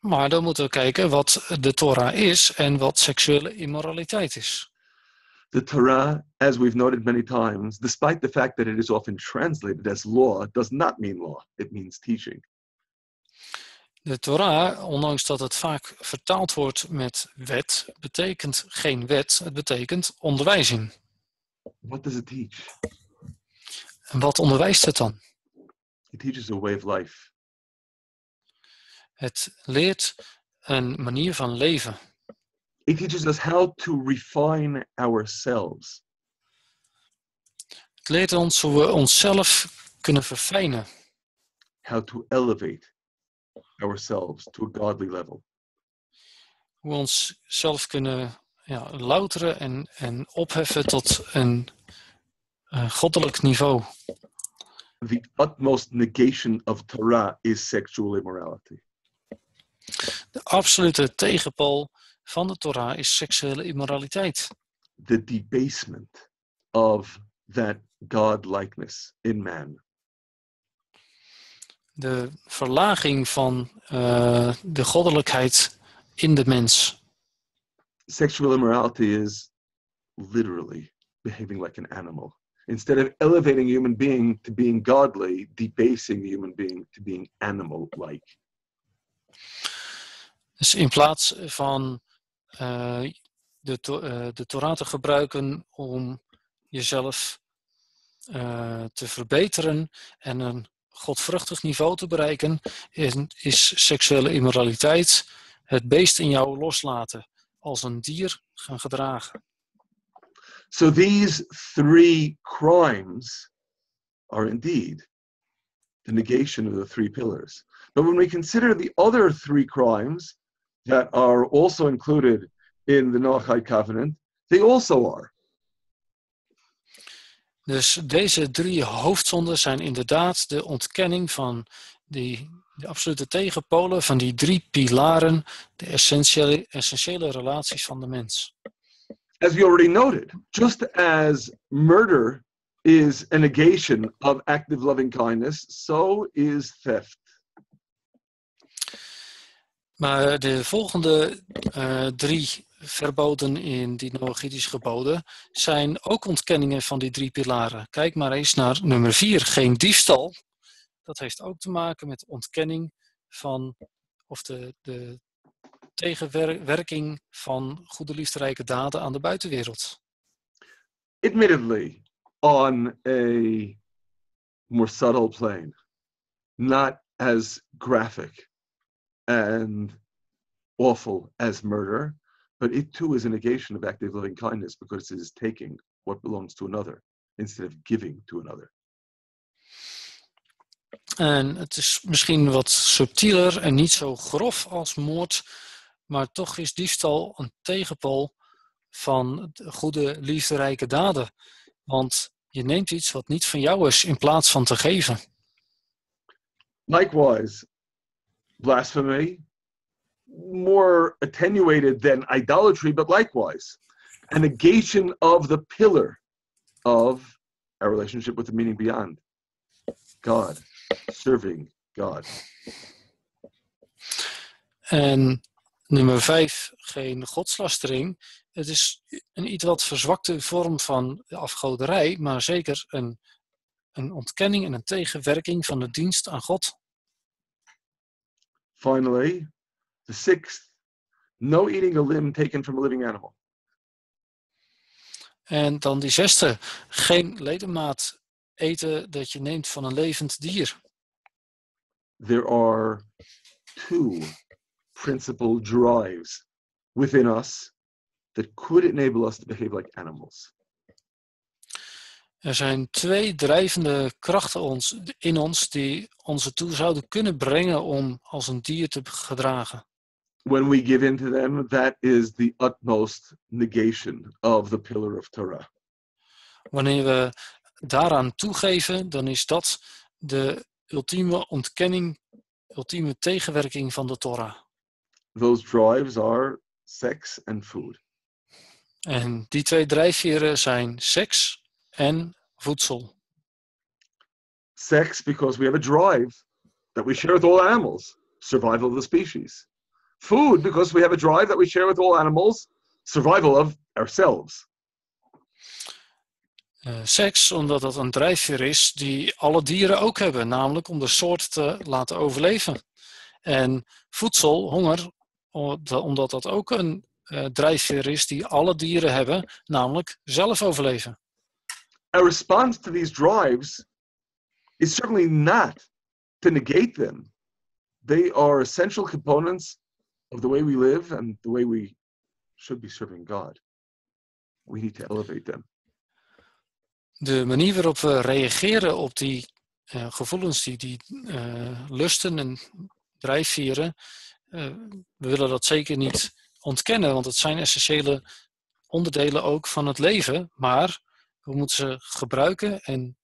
S2: Maar dan moeten we kijken wat de Torah is en wat seksuele immoraliteit is.
S1: The Torah, as we've noted many times, despite the fact that it is often translated as law, does not mean law. It means teaching.
S2: De Torah, ondanks dat het vaak vertaald wordt met wet, betekent geen wet, het betekent onderwijzing.
S1: What does it teach?
S2: En wat onderwijst het dan?
S1: It teaches a way of life.
S2: Het leert een manier van leven.
S1: It teaches us how to refine ourselves.
S2: Het leert ons hoe we onszelf kunnen verfijnen.
S1: how to elevate ourselves to a godly level.
S2: Hoe we onszelf kunnen ja, louteren en, en opheffen tot een eh, goddelijk niveau.
S1: The utmost negation of Torah is sexual immorality.
S2: De absolute tegenpool van de Torah is seksuele immoraliteit.
S1: The debasement of that God likeness in man.
S2: De verlaging van eh, de goddelijkheid in de mens.
S1: Sexual immorality is literally behaving like an animal. Instead of elevating a human being to being godly, debasing the human being to being animal like.
S2: Dus in plaats van eh, de, to- eh, de Torah te gebruiken om jezelf te verbeteren en een godvruchtig niveau te bereiken, is, is seksuele immoraliteit het beest in jou loslaten, als een dier gaan gedragen.
S1: So these three crimes are indeed the negation of the three pillars. But when we consider the other three crimes that are also included in the Noachide covenant, they also are.
S2: Dus deze drie hoofdzonden zijn inderdaad de ontkenning van die, de absolute tegenpolen van die drie pilaren, de essentiële, essentiële relaties van de mens.
S1: As we already noted, just as murder is a negation of active loving kindness, so is theft.
S2: Maar de volgende eh, drie verboden in die Noachidisch geboden zijn ook ontkenningen van die drie pilaren. Kijk maar eens naar nummer vier, geen diefstal. Dat heeft ook te maken met ontkenning van, of de, de tegenwerking van goede liefderijke daden aan de buitenwereld.
S1: Admittedly, on a more subtle plane, not as graphic and awful as murder, but it too is a negation of active loving kindness because it is taking what belongs to another instead of giving to another.
S2: En het is misschien wat subtieler en niet zo grof als moord, maar toch is diefstal een tegenpool van de goede, liefderijke daden. Want je neemt iets wat niet van jou is in plaats van te geven.
S1: Likewise, blasphemy, more attenuated than idolatry, but likewise, a negation of the pillar of our relationship with the meaning beyond God, serving God.
S2: En nummer vijf, geen godslastering. Het is een iets wat verzwakte vorm van afgoderij, maar zeker een, een ontkenning en een tegenwerking van de dienst aan God.
S1: Finally, the sixth, no eating a limb taken from a living animal.
S2: En dan die zesde, geen ledemaat eten dat je neemt van een levend dier.
S1: There are two principal drives within us that could enable us to behave like animals.
S2: Er zijn twee drijvende krachten ons, in ons die ons ertoe zouden kunnen brengen om als een dier te gedragen.
S1: When we give in to them, that is the utmost negation of the pillar of Torah.
S2: Wanneer we daaraan toegeven, dan is dat de ultieme ontkenning, ultieme tegenwerking van de Torah.
S1: Those drives are sex and food.
S2: En die twee drijfveren zijn seks en voedsel.
S1: Sex, because we have a drive that we share with all animals, survival of the species. Food, because we have a drive that we share with all animals, survival of ourselves.
S2: Eh, seks, omdat dat een drijfveer is die alle dieren ook hebben, namelijk om de soort te laten overleven. En voedsel, honger, omdat dat ook een uh, drijfveer is die alle dieren hebben, namelijk zelf overleven.
S1: A response to these drives is certainly not to negate them. They are essential components of the way we live and the way we should be serving God. We need to elevate them.
S2: De manier waarop we reageren op die uh, gevoelens, die, die uh, lusten en drijfveren, uh, we willen dat zeker niet ontkennen, want het zijn essentiële onderdelen ook van het leven, maar we moeten ze gebruiken en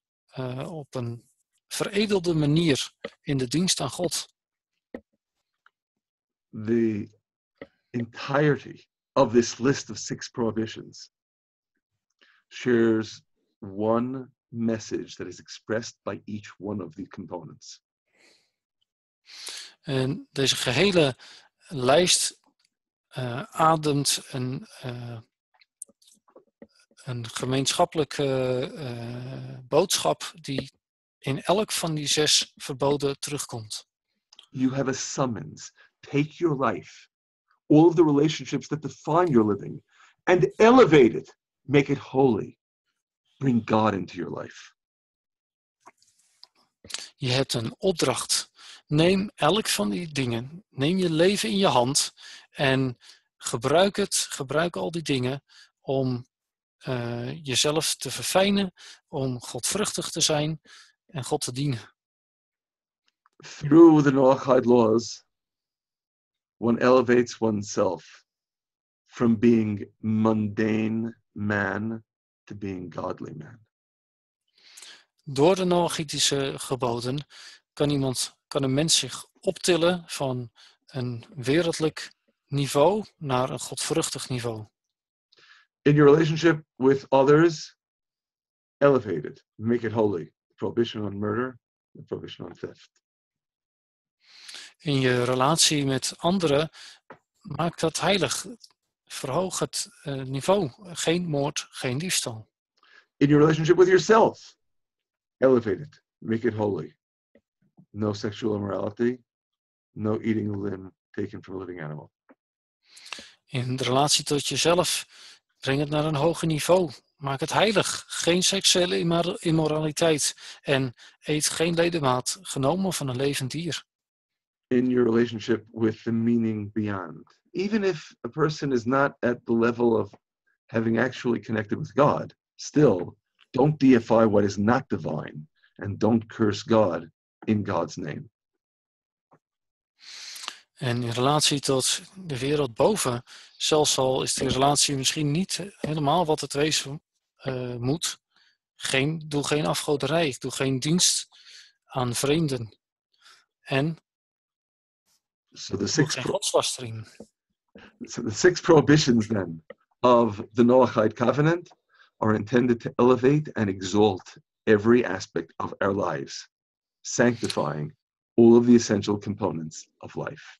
S2: op een veredelde manier in de dienst aan God.
S1: The entirety of this list of six prohibitions shares one message that is expressed by each one of the components.
S2: En deze gehele lijst uh, ademt een, uh, een gemeenschappelijke uh, boodschap die in elk van die zes verboden terugkomt.
S1: You have a summons. Take your life, all of the relationships that define your living, and elevate it. Make it holy. Bring God into your life.
S2: Je hebt een opdracht. Neem elk van die dingen. Neem je leven in je hand en gebruik het, gebruik al die dingen om uh, jezelf te verfijnen, om godvruchtig te zijn en God te dienen.
S1: Through the Noachide laws, one elevates oneself from being mundane man to being godly man.
S2: Door de Noachitische geboden kan iemand, kan een mens zich optillen van een wereldlijk niveau naar een godvruchtig niveau.
S1: In your relationship with others, elevate it, make it holy. Prohibition on murder, prohibition on theft.
S2: In je relatie met anderen, maak dat heilig. Verhoog het uh, niveau. Geen moord, geen diefstal.
S1: In your relationship with yourself, elevate it, make it holy. No sexual immorality, no eating a limb taken from a living animal.
S2: In de relatie tot jezelf, breng het naar een hoger niveau. Maak het heilig. Geen seksuele immoraliteit. En eet geen ledemaat genomen van een levend dier.
S1: In your relationship with the meaning beyond. Even if a person is not at the level of having actually connected with God, still, don't deify what is not divine. And don't curse God in God's name.
S2: En in relatie tot de wereld boven, zelfs al is die relatie misschien niet helemaal wat het wezen uh, moet. Geen, doe geen afgoderij, doe geen dienst aan vreemden. En
S1: so the six
S2: godslastering.
S1: So the six prohibitions then of the Noahide covenant are intended to elevate and exalt every aspect of our lives, sanctifying all of the essential components of life.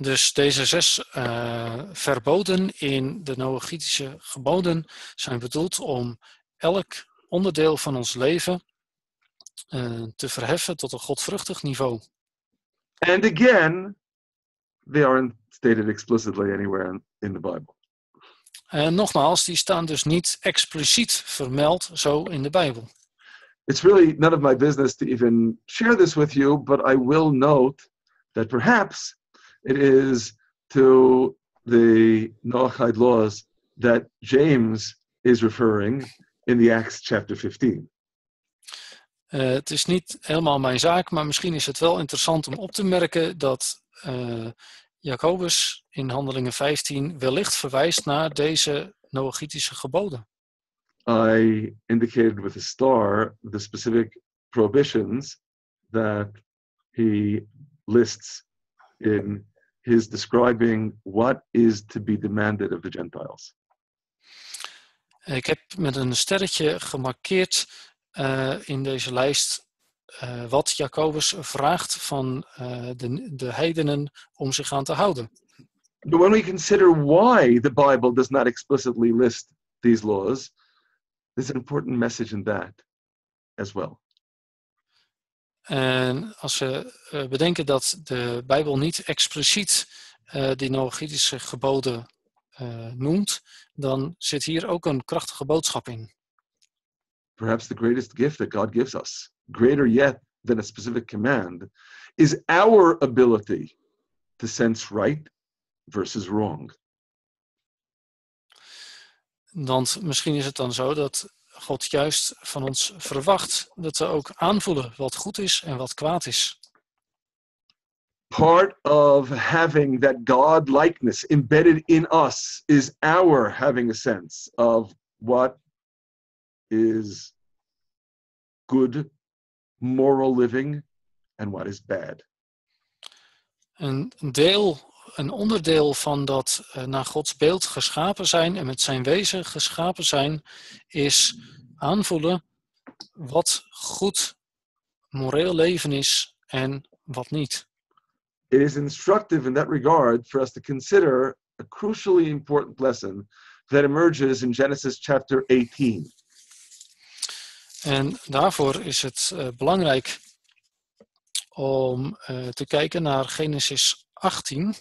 S2: Dus deze zes uh, verboden in de Noachitische geboden zijn bedoeld om elk onderdeel van ons leven uh, te verheffen tot een godvruchtig niveau.
S1: And again, they aren't stated explicitly anywhere in, in the Bible.
S2: En nogmaals, die staan dus niet expliciet vermeld zo in de Bijbel.
S1: It's really none of my business to even share this with you, but I will note that perhaps it is to the Noahide laws that James is referring in the Acts chapter 15.
S2: Uh, het is niet helemaal mijn zaak, maar misschien is het wel interessant om op te merken dat uh, Jacobus in Handelingen 15 wellicht verwijst naar deze Noachitische geboden.
S1: I indicated with a star the specific prohibitions that he lists in his describing what is to be demanded of the Gentiles.
S2: Ik heb met een sterretje gemarkeerd uh, in deze lijst uh, wat Jacobus vraagt van uh, de, de heidenen om zich aan te houden.
S1: But when we consider why the Bible does not explicitly list these laws, there's an important message in that as well.
S2: En als we bedenken dat de Bijbel niet expliciet uh, die Noachitische geboden noemt, dan zit hier ook een krachtige boodschap in.
S1: Perhaps the greatest gift that God gives us, greater yet than a specific command, is our ability to sense right versus wrong.
S2: Want misschien is het dan zo dat God juist van ons verwacht dat we ook aanvoelen wat goed is en wat kwaad is.
S1: Part of having that God likeness embedded in us is our having a sense of what is good moral living and what is bad.
S2: Een deel, een onderdeel van dat uh, naar Gods beeld geschapen zijn en met zijn wezen geschapen zijn, is aanvoelen wat goed moreel leven is en wat niet.
S1: It is instructive in that regard for us to consider a crucially important lesson that emerges in Genesis chapter 18.
S2: En daarvoor is het uh, belangrijk om uh, te kijken naar Genesis 18.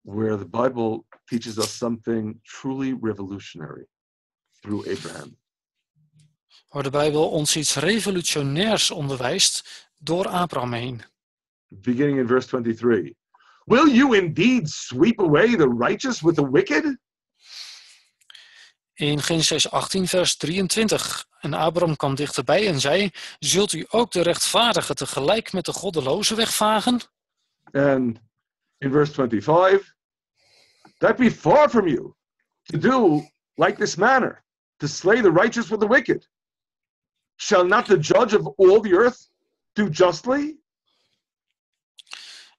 S1: Where the Bible teaches us something truly revolutionary through Abraham.
S2: Waar de Bijbel ons iets revolutionairs onderwijst door Abraham heen.
S1: Beginning in verse 23. Will you indeed sweep away the righteous with the wicked?
S2: In Genesis 18, vers 23. En Abraham kwam dichterbij en zei: Zult u ook de rechtvaardige tegelijk met de goddeloze wegvagen?
S1: And in verse 25, that be far from you to do like this manner, to slay the righteous with the wicked. Shall not the judge of all the earth do justly?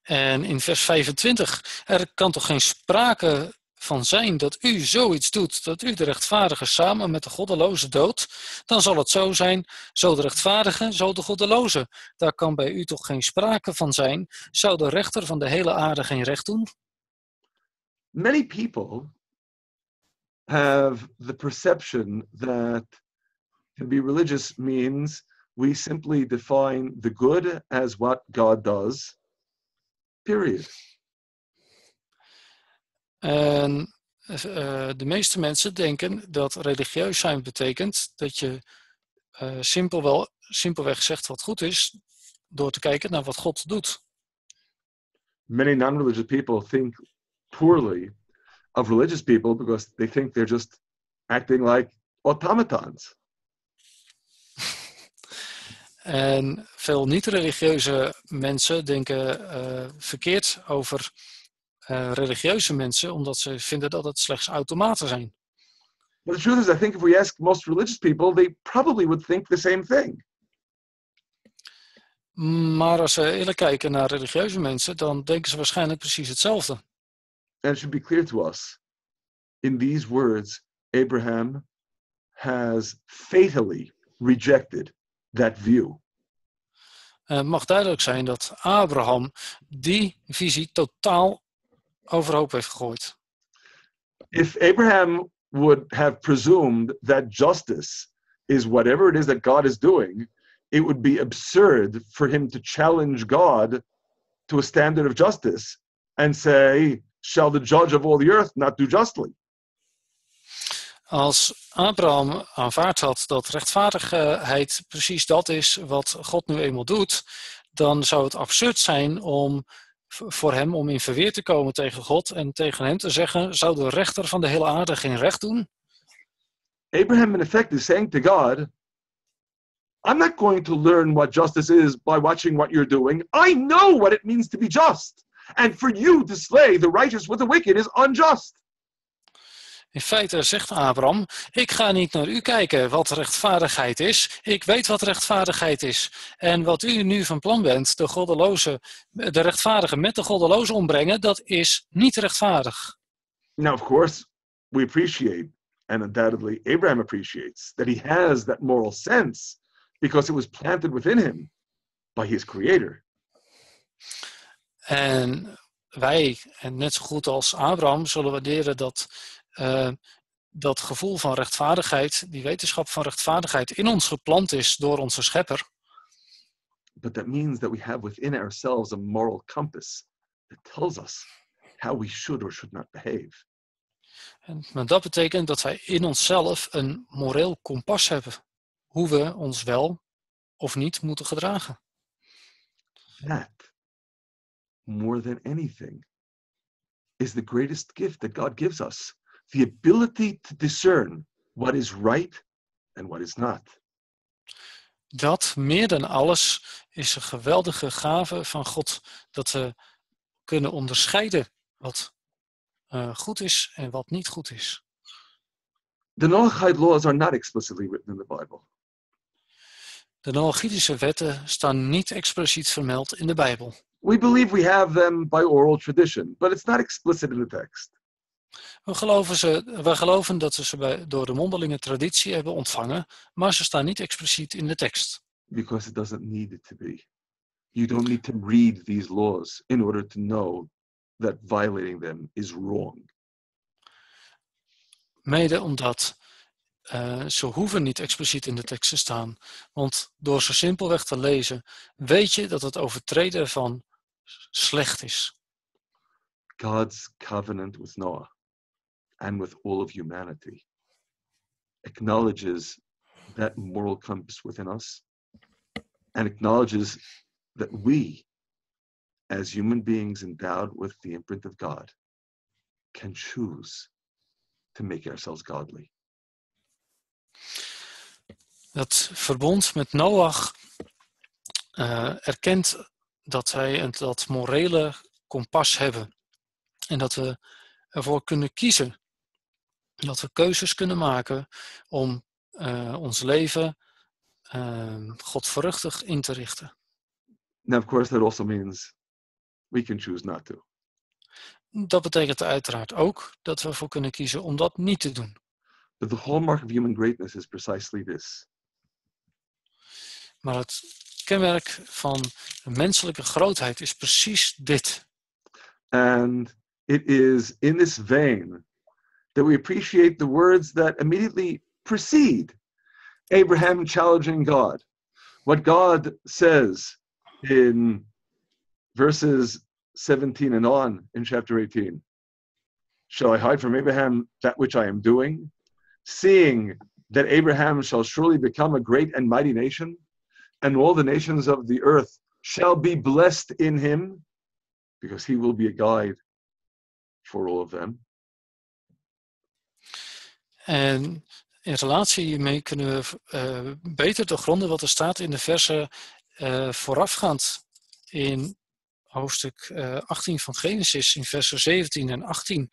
S2: En in vers 25, er kan toch geen sprake van zijn dat u zoiets doet, dat u de rechtvaardige samen met de goddeloze doodt, dan zal het zo zijn, zo de rechtvaardige, zo de goddeloze. Daar kan bij u toch geen sprake van zijn. Zou de rechter van de hele aarde geen recht doen?
S1: Many people have the perception that to be religious means we simply define the good as what God does, period.
S2: En uh, de meeste mensen denken dat religieus zijn betekent dat je uh, simpel wel, simpelweg zegt wat goed is door te kijken naar wat God doet.
S1: Many non-religious people think poorly of religious people because they think they're just acting like automatons.
S2: en veel niet-religieuze mensen denken uh, verkeerd over uh, religieuze mensen, omdat ze vinden dat het slechts automaten zijn.
S1: But the truth is, I think if we ask most religious people, they probably would think the same thing.
S2: Maar als we eerlijk kijken naar religieuze mensen, dan denken ze waarschijnlijk precies hetzelfde.
S1: And it should be clear to us, in these words, Abraham has fatally rejected that view.
S2: Het mag duidelijk zijn dat Abraham die visie totaal overhoop heeft gegooid.
S1: If Abraham would have presumed that justice is whatever it is that God is doing, it would be absurd for him to challenge God to a standard of justice and say, Shall the judge of all the earth not do justly?
S2: Als Abraham aanvaard had dat rechtvaardigheid precies dat is wat God nu eenmaal doet, dan zou het absurd zijn om voor hem om in verweer te komen tegen God en tegen hem te zeggen: Zou de rechter van de hele aarde geen recht doen?
S1: Abraham, in effect, is saying to God, I'm not going to learn what justice is by watching what you're doing. I know what it means to be just. And for you to slay the righteous with the wicked is unjust.
S2: In feite zegt Abraham: Ik ga niet naar u kijken wat rechtvaardigheid is. Ik weet wat rechtvaardigheid is. En wat u nu van plan bent, de, goddeloze, de rechtvaardige met de goddeloze ombrengen, dat is niet rechtvaardig.
S1: Now, of course, we appreciate, and undoubtedly Abraham appreciates, that he has that moral sense because it was planted within him by his creator.
S2: En wij, en net zo goed als Abraham, zullen waarderen dat uh, dat gevoel van rechtvaardigheid, die wetenschap van rechtvaardigheid in ons geplant is door onze schepper.
S1: but that means that we have within ourselves a moral compass that tells us how we should or should not behave.
S2: En, maar dat betekent dat wij in onszelf een moreel kompas hebben. Hoe we ons wel of niet moeten gedragen.
S1: That, more than anything, is the greatest gift that God gives us the ability to discern what is right and what is not.
S2: Dat meer dan alles is een geweldige gave van God. Dat we kunnen onderscheiden wat eh, goed is en wat niet goed is.
S1: The Noahide laws are not explicitly written in the Bible.
S2: De Noachitische wetten staan niet expliciet vermeld in de Bijbel.
S1: We believe we have them by oral tradition, but it's not explicit in the text.
S2: We geloven, ze, we geloven dat we ze bij, door de mondelinge traditie hebben ontvangen, maar ze staan niet expliciet in de tekst.
S1: because it doesn't need it to be. You don't need to read these laws in order to know that violating them is wrong.
S2: Mede omdat eh, ze hoeven niet expliciet in de tekst te staan. Want door ze simpelweg te lezen, weet je dat het overtreden ervan slecht is.
S1: God's covenant with Noah and with all of humanity acknowledges that moral compass within us and acknowledges that we, as human beings endowed with the imprint of God, can choose to make ourselves godly.
S2: Dat verbond met Noach eh, erkent dat wij een, dat morele kompas hebben. En dat we ervoor kunnen kiezen. Dat we keuzes kunnen maken om eh, ons leven uh, godvruchtig in te richten.
S1: Now, of course, that also means we can choose not to.
S2: Dat betekent uiteraard ook dat we ervoor kunnen kiezen om dat niet te doen.
S1: But the hallmark of human greatness is precisely this
S2: Maar het kenmerk van menselijke grootheid is precies dit.
S1: And it is in this vein that we appreciate the words that immediately precede Abraham challenging God. What God says in verses 17 and on in chapter 18 Shall I hide from Abraham that which I am doing? Seeing that Abraham shall surely become a great and mighty nation, and all the nations of the earth shall be blessed in him, because he will be a guide for all of them.
S2: En in relatie hiermee kunnen we uh, beter doorgronden wat er staat in de versen uh, voorafgaand in hoofdstuk uh, 18 van Genesis, in versen 17 en 18.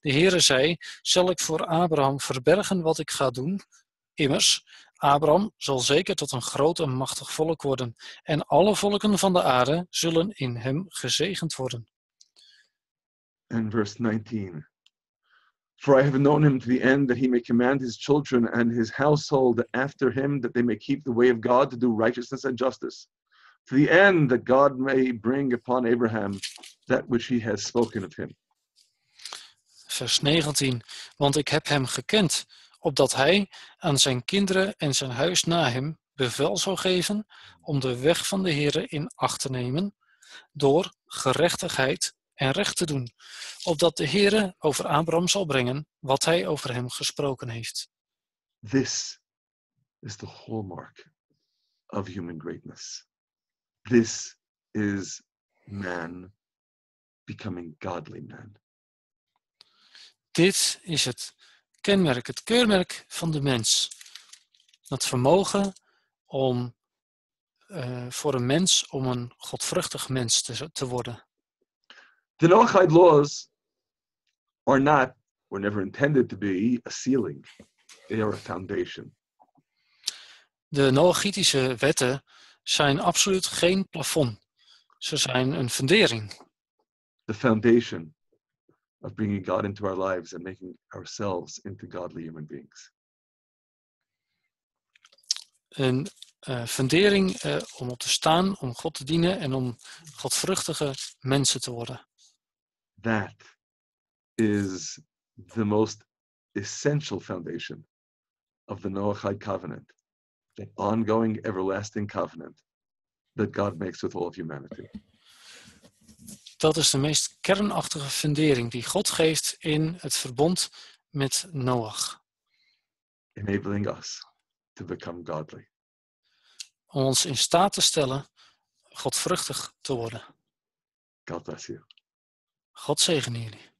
S2: De Heere zei, zal ik voor Abraham verbergen wat ik ga doen? Immers, Abraham zal zeker tot een groot en machtig volk worden, en alle volken van de aarde zullen in hem gezegend worden.
S1: And verse 19. For I have known him to the end that he may command his children and his household after him, that they may keep the way of God to do righteousness and justice, to the end that God may bring upon Abraham that which he has spoken of him.
S2: Vers 19. Want ik heb hem gekend, opdat hij aan zijn kinderen en zijn huis na hem bevel zou geven om de weg van de Heere in acht te nemen, door gerechtigheid en recht te doen, opdat de Heere over Abraham zal brengen wat hij over hem gesproken heeft.
S1: This is the hallmark of human greatness. This is man becoming godly man.
S2: Dit is het kenmerk, het keurmerk van de mens. Het vermogen om uh, voor een mens om een godvruchtig mens te, te worden.
S1: The Noahide laws are not, were never intended to be a ceiling. They are a foundation.
S2: De Noachitische wetten zijn absoluut geen plafond. Ze zijn een fundering.
S1: The foundation of bringing God into our lives and making ourselves into godly human beings.
S2: Een uh, fundering uh, om op te staan, om God te dienen en om godvruchtige mensen te worden.
S1: That is the most essential foundation of the Noahide covenant, that ongoing everlasting covenant that God makes with all of humanity.
S2: Dat is de meest kernachtige fundering die God geeft in het verbond met Noach.
S1: enabling us to become godly.
S2: Om ons in staat te stellen godvruchtig te worden.
S1: God bless you.
S2: God zegen jullie.